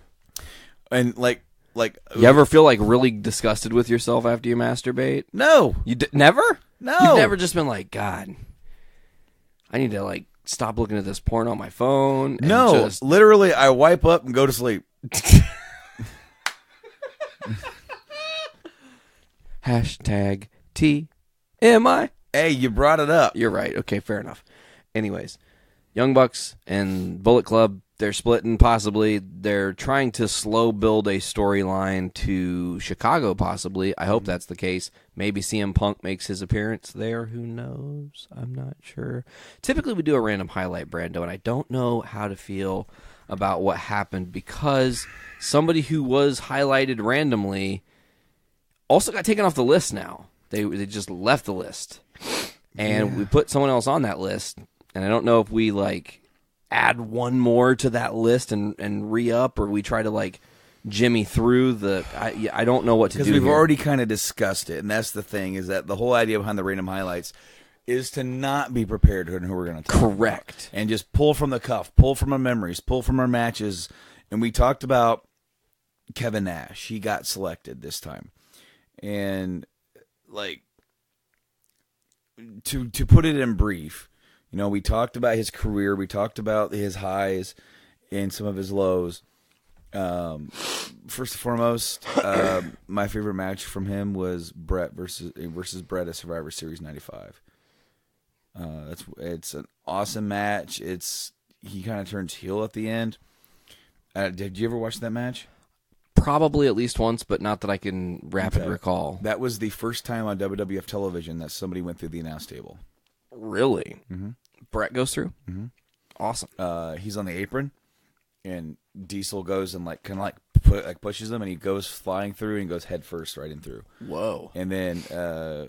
and like, like, you ever feel like really disgusted with yourself after you masturbate? no, You d- never? No. You've never just been like, God, I need to like stop looking at this porn on my phone. And no. just- Literally, I wipe up and go to sleep. Hashtag TMI. Hey, you brought it up. You're right. Okay, fair enough. Anyways, Young Bucks and Bullet Club, they're splitting possibly. They're trying to slow build a storyline to Chicago, possibly. I hope that's the case. Maybe CM Punk makes his appearance there. Who knows? I'm not sure. Typically, we do a random highlight, Brando, and I don't know how to feel about what happened because somebody who was highlighted randomly also got taken off the list now. They they just left the list. And we put someone else on that list. And I don't know if we like add one more to that list and and re-up or we try to like jimmy through the I I don't know what to do. because we've here. already kind of discussed it, and that's the thing is that the whole idea behind the random highlights is to not be prepared on who we're going to talk about. correct. and just pull from the cuff, pull from our memories, pull from our matches. And we talked about Kevin Nash. He got selected this time, and like to to put it in brief, you know, we talked about his career, we talked about his highs and some of his lows. Um, first and foremost, uh, my favorite match from him was Bret versus versus Bret at Survivor Series '95. Uh, that's it's an awesome match. It's he kind of turns heel at the end. Uh, did you ever watch that match? Probably at least once, but not that I can rapid Okay. recall. That was the first time on WWF television that somebody went through the announce table. Really? Mm-hmm. Bret goes through? Mhm. Awesome. Uh, he's on the apron, and Diesel goes and like kind of like put like pushes him, and he goes flying through and goes head first right in through. Whoa. And then uh,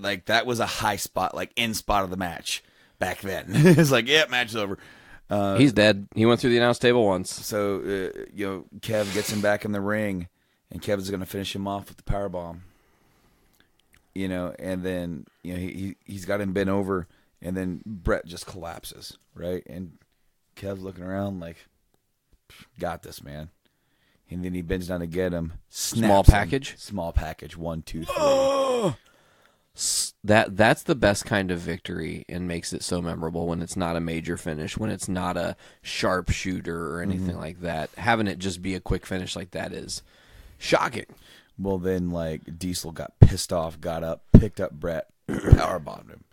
like that was a high spot, like in spot of the match back then. it's like, yeah, match is over. Uh, He's dead. He went through the announce table once. So uh, you know, Kev gets him back in the ring, and Kevin's going to finish him off with the power bomb. You know, and then you know he, he he's got him bent over, and then Bret just collapses, right? And Kev's looking around like, "Got this, man." And then he bends down to get him. Small snaps him. package? Small package. One, two, three. That that's the best kind of victory and makes it so memorable when it's not a major finish, when it's not a sharpshooter or anything Mm-hmm. like that. Having it just be a quick finish like that is shocking. Well, then like Diesel got pissed off, got up, picked up Bret, power bombed him,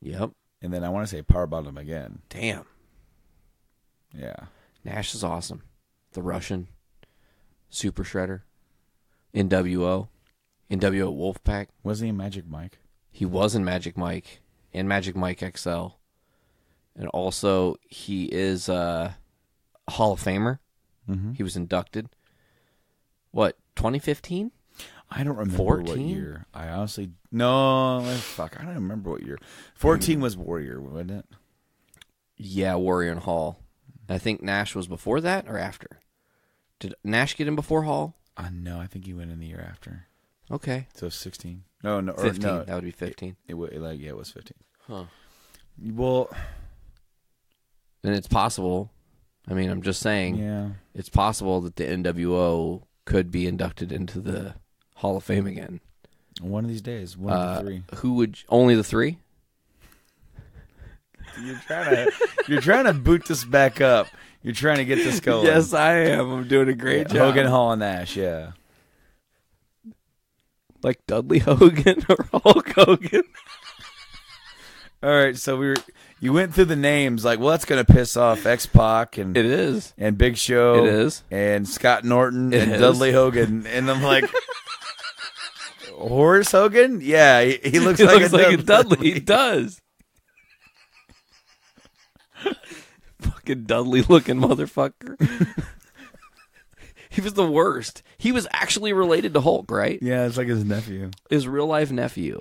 Yep. And then I want to say power bombed him again. Damn. Yeah. Nash is awesome. The Russian, Super Shredder, NWO, NWO Wolfpack. Was he a Magic Mike? He was in Magic Mike and Magic Mike XL. And also he is a Hall of Famer. Mhm. He was inducted. What, 2015? I don't remember what year. I honestly no. Fuck, I don't remember what year. Fourteen was Warrior, wasn't it? Yeah, Warrior and Hall. I think Nash was before that or after. Did Nash get in before Hall? Uh, no, I think he went in the year after. Okay. So sixteen. No, no, or 15. no. That would be 15. It, was like yeah, it was fifteen. Huh. Well, And it's possible. I mean, I'm just saying. yeah. it's possible that the NWO could be inducted into the Hall of Fame again. One of these days, one Uh, of the three. Who would only the three? You're trying to you're trying to boot this back up. You're trying to get this going. Yes, I am. I'm doing a great Yeah, Hogan, Hall, and Nash. Yeah. Like Dudley Hogan or Hulk Hogan? All right, so we were you went through the names like, well, that's gonna piss off X Pac and It is. and Big Show. It is. and Scott Norton It and is. Dudley Hogan, and I'm like, Horace Hogan? Yeah, he, he looks He like looks a like a Dudley. Dudley. He does. Fucking Dudley looking motherfucker. he was the worst. He was actually related to Hulk, right? Yeah, it's like his nephew. His real life nephew,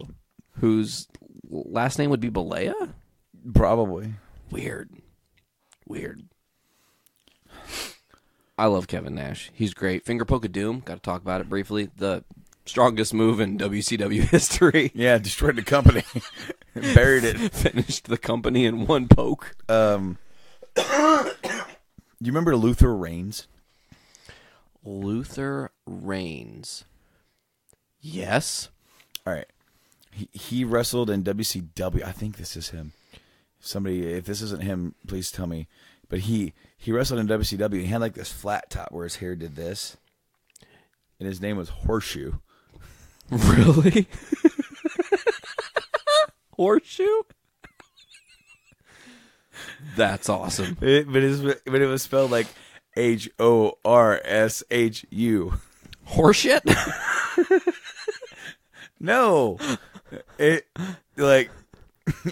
whose last name would be Bollea? Probably. Weird. Weird. I love Kevin Nash. He's great. Finger poke of doom. Got to talk about it briefly. The strongest move in WCW history. Yeah, destroyed the company, buried it. Finished the company in one poke. Um, you remember Luther Reigns? Luther Reigns. Yes. All right, he he wrestled in WCW. I think this is him. Somebody, if this isn't him, please tell me. But he he wrestled in WCW. He had like this flat top where his hair did this, and his name was Horseshoe. Really? Horseshoe? That's awesome. It, but it's but it was spelled like H O R S H U. Horseshit? No, it like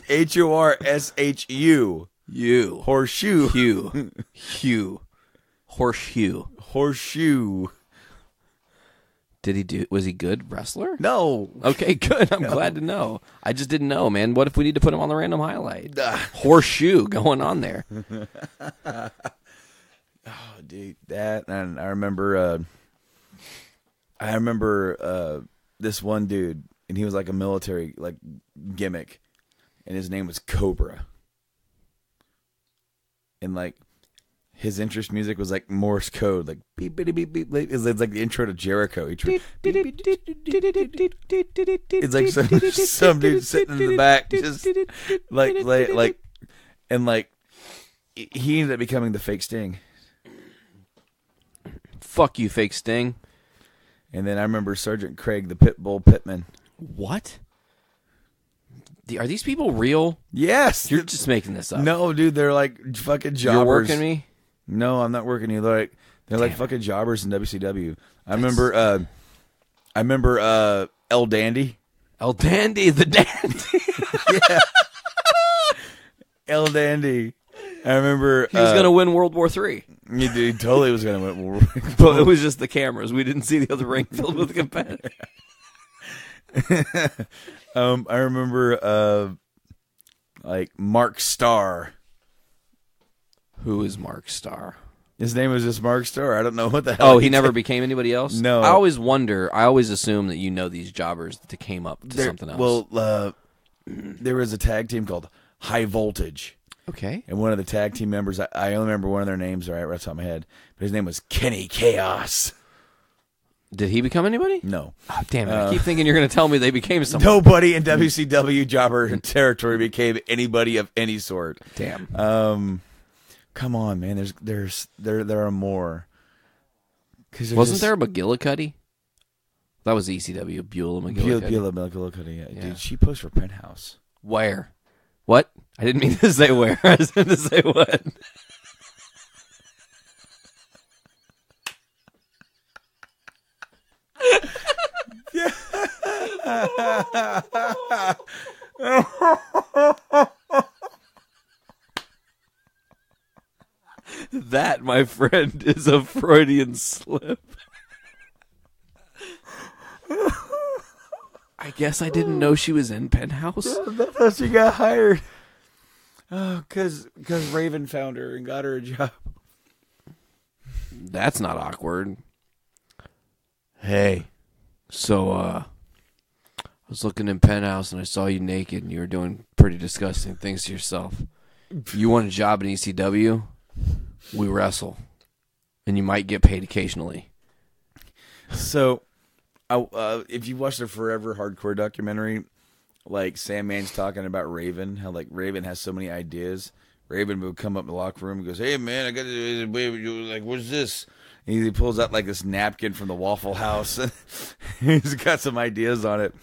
H O R S H U. You. Horseshoe. Hugh. Hugh. Horseshoe. Horseshoe. Did he do? Was he good wrestler? No. Okay, good. I'm glad to know. I just didn't know, man. What if we need to put him on the random highlight? Horseshoe going on there. Oh, dude, that and I remember. Uh, I remember uh, this one dude, and he was like a military like gimmick, and his name was Cobra. And like his interest music was like Morse code, like beep beep beep beep. beep. It's, it's like the intro to Jericho. He tried, it's like some, some dude sitting in the back, just like like like, and like he ended up becoming the fake Sting. Fuck you, fake Sting. And then I remember Sergeant Craig, the Pitbull Pittman. What? The- Are these people real? Yes, You're just making this up. no, dude, they're like fucking jobbers. You're working me. No, I'm not working you. They're like they're like fucking jobbers in WCW. I remember. uh I remember uh El Dandy. El Dandy, the Dandy. yeah. El Dandy. I remember He was uh, gonna win World War Three, He, he totally was gonna win. World War. but it was just the cameras. We didn't see the other ring filled with competitors. um, I remember uh like Mark Starr. Who is Mark Starr? His name was just Mark Starr. I don't know what the hell. Oh, he never became anybody else. No. I always wonder. I always assume that you know these jobbers that came up to There- something else. Well, uh, there was a tag team called High Voltage, okay. and one of the tag team members, I, I only remember one of their names right, right off the top of my head, but his name was Kenny Chaos. Did he become anybody? No, Oh, damn it! I keep thinking you're going to tell me they became someone. nobody in WCW jobber territory became anybody of any sort. Damn. Um, come on, man. There's there's there there are more. Cause Wasn't just- there a McGillicuddy? That was ECW. Beulah Beulah, McGillicuddy. Beulah McGillicuddy, yeah. Yeah. Dude, she posed for Penthouse. Where? What? I didn't mean to say where. I was meant to say what. that, my friend, is a Freudian slip. I guess I didn't know she was in Penthouse. That's how she got hired. Oh, cause cause Raven found her and got her a job. That's not awkward. Hey, so uh I was looking in penthouse and I saw you naked and you were doing pretty disgusting things to yourself. You want a job in ECW? We wrestle. And you might get paid occasionally. So, I, uh, if you watch the Forever Hardcore documentary, like Sam Man's talking about Raven, how like Raven has so many ideas, Raven would come up in the locker room and goes, "Hey man, I got to like, what's this?" And he pulls out like this napkin from the Waffle House, and he's got some ideas on it.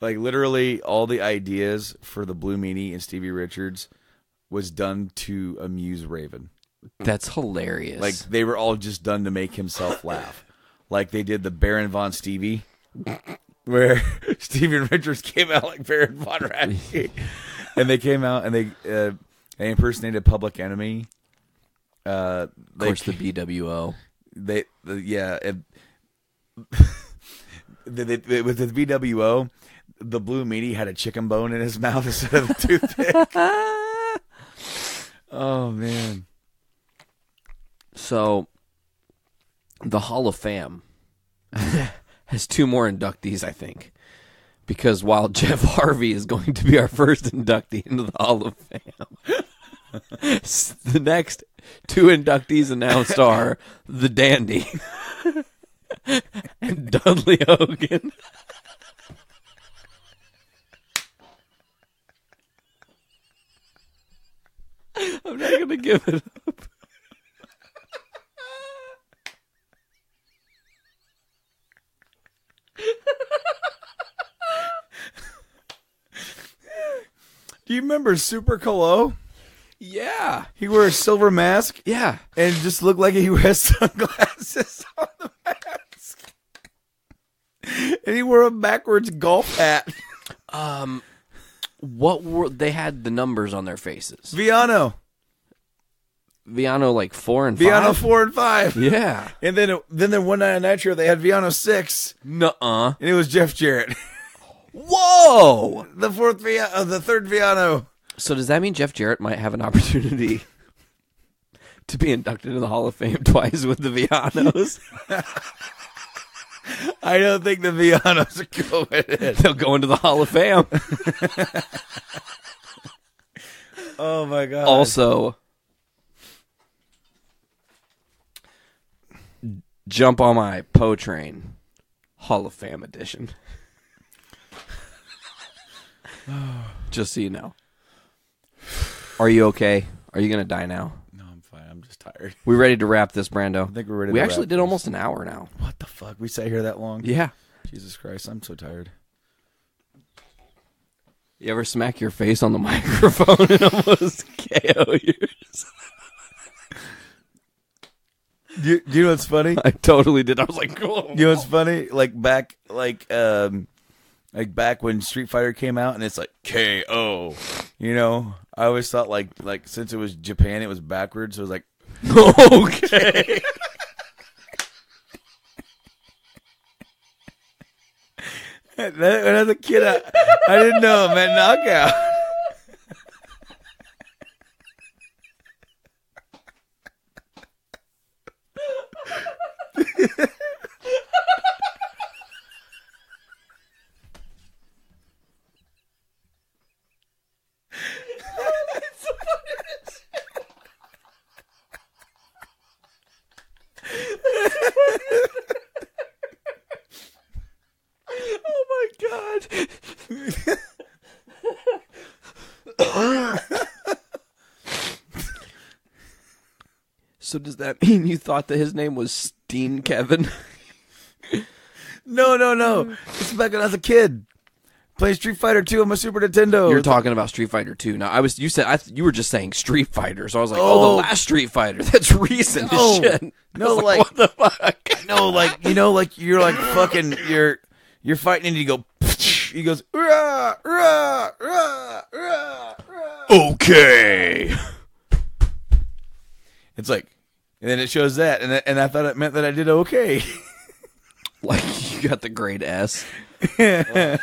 Like literally, all the ideas for the Blue Meanie and Stevie Richards was done to amuse Raven. That's hilarious. Like they were all just done to make himself laugh. Like they did the Baron von Stevie, where Steven Richards came out like Baron von Raschke, and they came out and they uh, they impersonated Public Enemy. Uh, of course, the BWO. They, the, yeah, and they, they, with the BWO, the Blue Meanie had a chicken bone in his mouth instead of a toothpick. oh man. So, the Hall of Fame has two more inductees, I think. Because while Jeff Harvey is going to be our first inductee into the Hall of Fame, the next two inductees announced are the Dandy and Dudley Hogan. I'm not going to give it up. Do you remember Super Calo? Yeah. He wore a silver mask Yeah. and just looked like he wears sunglasses on the mask. And he wore a backwards golf hat. Um, what were they had the numbers on their faces? Villano. Villano like four and Villano five. four and five. Yeah. And then then the one night on Nitro they had Villano six. Nuh-uh. And it was Jeff Jarrett. Whoa. the fourth Villano, uh, the third Villano. So does that mean Jeff Jarrett might have an opportunity to be inducted into the Hall of Fame twice with the Villanos? I don't think the Villanos are going in. They'll go into the Hall of Fame. Oh my god. also, jump on my Poe train, Hall of Fame edition. Just so you know. Are you okay? Are you gonna die now? No, I'm fine. I'm just tired. We ready to wrap this, Brando? I think we're ready We to actually wrap did this. almost an hour now. What the fuck? We sat here that long? Yeah. Jesus Christ, I'm so tired. You ever smack your face on the microphone and almost KO yours? Do you, you know what's funny? I totally did. I was like, cool. You know what's funny? Like back, like um, like back when Street Fighter came out, and it's like KO. You know, I always thought like like since it was Japan, it was backwards. So it was like okay. that, when I was a kid, I, I didn't know it meant knockout. Oh my god. so does that mean you thought that his name was Steen Kevin? No, no, no. It's back when I was a kid. Playing Street Fighter 2 on my Super Nintendo. You're talking about Street Fighter 2. Now I was you said I you were just saying Street Fighter. So I was like, "Oh, Oh. the last Street Fighter. That's recent as No. shit." I No, was like- what the fuck? No, like you know, like you're like fucking you're you're fighting and you go. He goes. "Rah, rah, rah, rah, rah." Okay. It's like, and then it shows that, and I- and I thought it meant that I did okay. Like you got the grade S. it's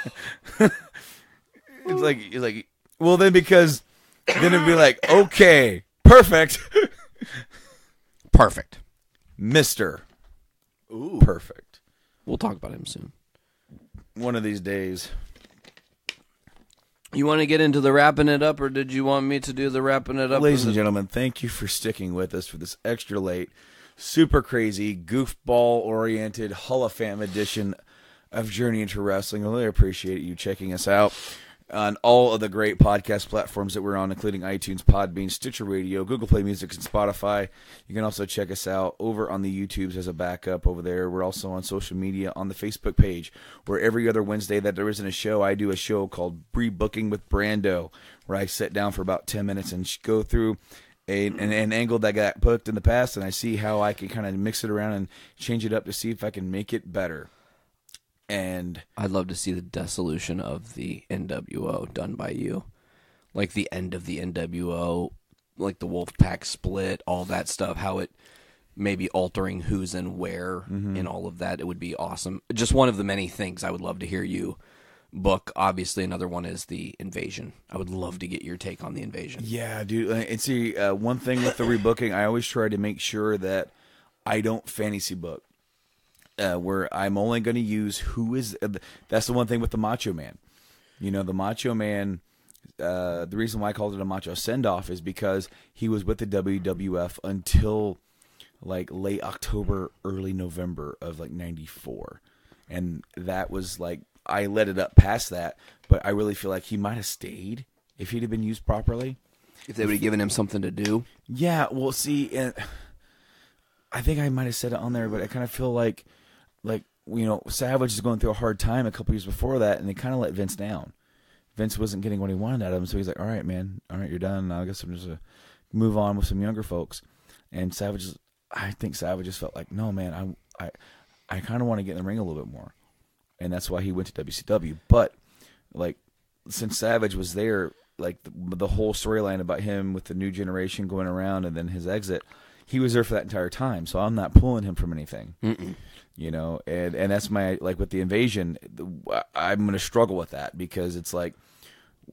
like it's like well then because then it'd be like okay perfect Perfect. Mister. Ooh, perfect. We'll talk about him soon. One of these days. You want to get into the wrapping it up, or did you want me to do the wrapping it up? Ladies and gentlemen, thank you for sticking with us for this extra late, super crazy, goofball oriented Hall of Fame edition of Journey into Wrestling. I really appreciate you checking us out. On all of the great podcast platforms that we're on, including iTunes, Podbean, Stitcher Radio, Google Play Music, and Spotify. You can also check us out over on the YouTubes as a backup over there. We're also on social media on the Facebook page, where every other Wednesday that there isn't a show, I do a show called Rebooking with Brando, where I sit down for about 10 minutes and go through a, an, an angle that got booked in the past, and I see how I can kind of mix it around and change it up to see if I can make it better. And I'd love to see the dissolution of the NWO done by you, like the end of the NWO, like the Wolfpack split, all that stuff. How it maybe altering who's and where and all of that. It would be awesome. Just one of the many things I would love to hear you book. Obviously, another one is the invasion. I would love to get your take on the invasion. Yeah, dude. And see, uh, one thing with the rebooking, I always try to make sure that I don't fantasy book. Uh, where I'm only going to use who is. Uh, that's the one thing with the Macho Man. You know, the Macho Man. Uh, the reason why I called it a Macho send off is because he was with the WWF until like late October, early November of like '94, and that was like I let it up past that. But I really feel like he might have stayed if he'd have been used properly. If they would have given him something to do, Yeah, well, see, and I think I might have said it on there, but I kind of feel like, like you know, Savage is going through a hard time a couple years before that, and they kind of let Vince down. Vince wasn't getting what he wanted out of him, so he's like, "All right, man, all right, you're done. I guess I'm just gonna move on with some younger folks." And Savage, I think Savage just felt like, "No, man, I, I, I kind of want to get in the ring a little bit more," and that's why he went to WCW. But like, since Savage was there, like the, the whole storyline about him with the new generation going around and then his exit, he was there for that entire time. So I'm not pulling him from anything. You know, and and that's my like with the invasion, I'm going to struggle with that because it's like,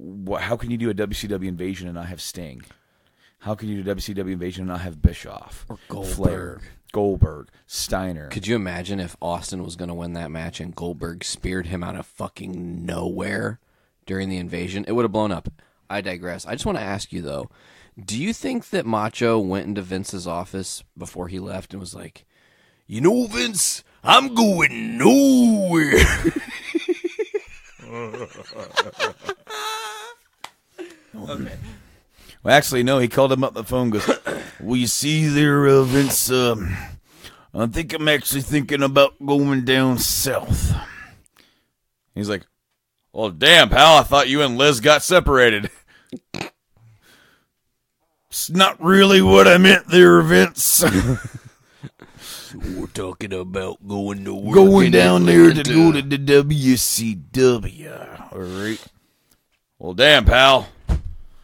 wh- how can you do a WCW invasion and not have Sting? How can you do a WCW invasion and not have Bischoff or Goldberg. Flair, Goldberg, Steiner? could you imagine if Austin was going to win that match and Goldberg speared him out of fucking nowhere during the invasion? It would have blown up. I digress. I just want to ask you though, do you think that Macho went into Vince's office before he left and was like, "You know, Vince, I'm going nowhere." Well, actually, no. He called him up the phone. Goes, "Well, you see there, uh, Vince. Um, I think I'm actually thinking about going down south." He's like, "Well, damn, pal. I thought you and Liz got separated." it's not really what I meant there, Vince. We're talking about going to work going down there to go to the WCW. All right. Well, damn, pal.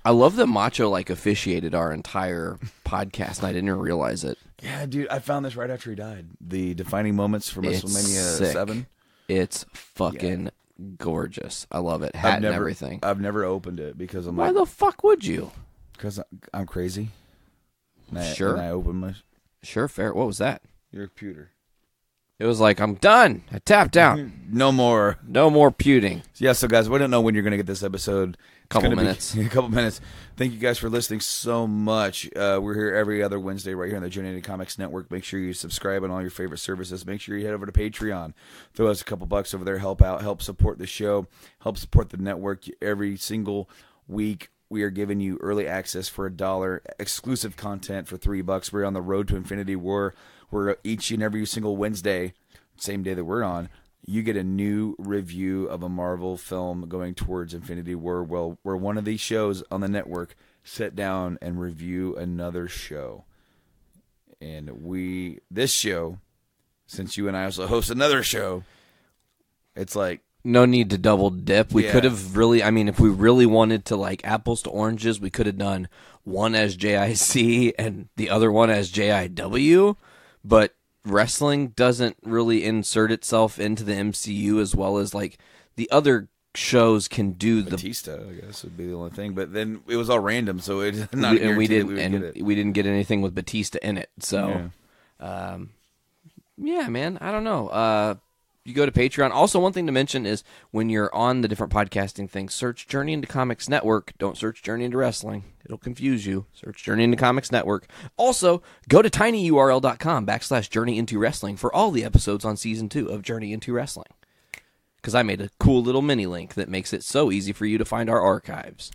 I love that Macho like officiated our entire podcast, and I didn't even realize it. Yeah, dude. I found this right after he died. The defining moments for It's WrestleMania sick. Seven. It's fucking gorgeous. I love it. Hat I've never, and everything. I've never opened it because I'm like Why like, the fuck would you? because I'm crazy. And I, Sure. And I open my Sure, fair. What was that? Your computer. It was like I'm done. I tapped out. No more. No more puting. Yeah, so guys, we don't know when you're going to get this episode. Couple minutes. a couple minutes. Thank you guys for listening so much. Uh, we're here every other Wednesday right here on the Journey to Comics Network. Make sure you subscribe on all your favorite services. Make sure you head over to Patreon. Throw us a couple bucks over there. Help out. Help support the show. Help support the network every single week. We are giving you early access for a dollar, exclusive content for three bucks. We're on the road to Infinity War. We're each and every single Wednesday, same day that we're on, you get a new review of a Marvel film going towards Infinity War. Well, where one of these shows on the network sit down and review another show. And we, this show, since you and I also host another show, it's like, No need to double dip. We Yeah. could have really, I mean, if we really wanted to like apples to oranges, we could have done one as JIC and the other one as JIW. But wrestling doesn't really insert itself into the MCU as well as like the other shows can do the Batista, I guess, would be the only thing. But then it was all random, so it not we, and we didn't we and get we didn't get anything with Batista in it. So um yeah, man, I don't know. Uh you go to Patreon. Also, one thing to mention is when you're on the different podcasting things, search Journey into Comics Network. Don't search Journey into Wrestling. It'll confuse you. Search Journey into Comics Network. Also, go to tinyurl.com backslash Journey into Wrestling for all the episodes on season two of Journey into Wrestling. because I made a cool little mini link that makes it so easy for you to find our archives.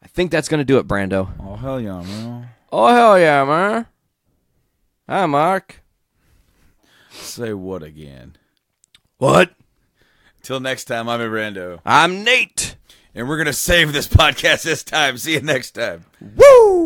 I think that's going to do it, Brando. Oh hell yeah, man. Oh, hell yeah, man. Hi, Mark. Say what again? What? Till next time, I'm Brando, I'm Nate. and we're gonna save this podcast this time. See you next time. Woo!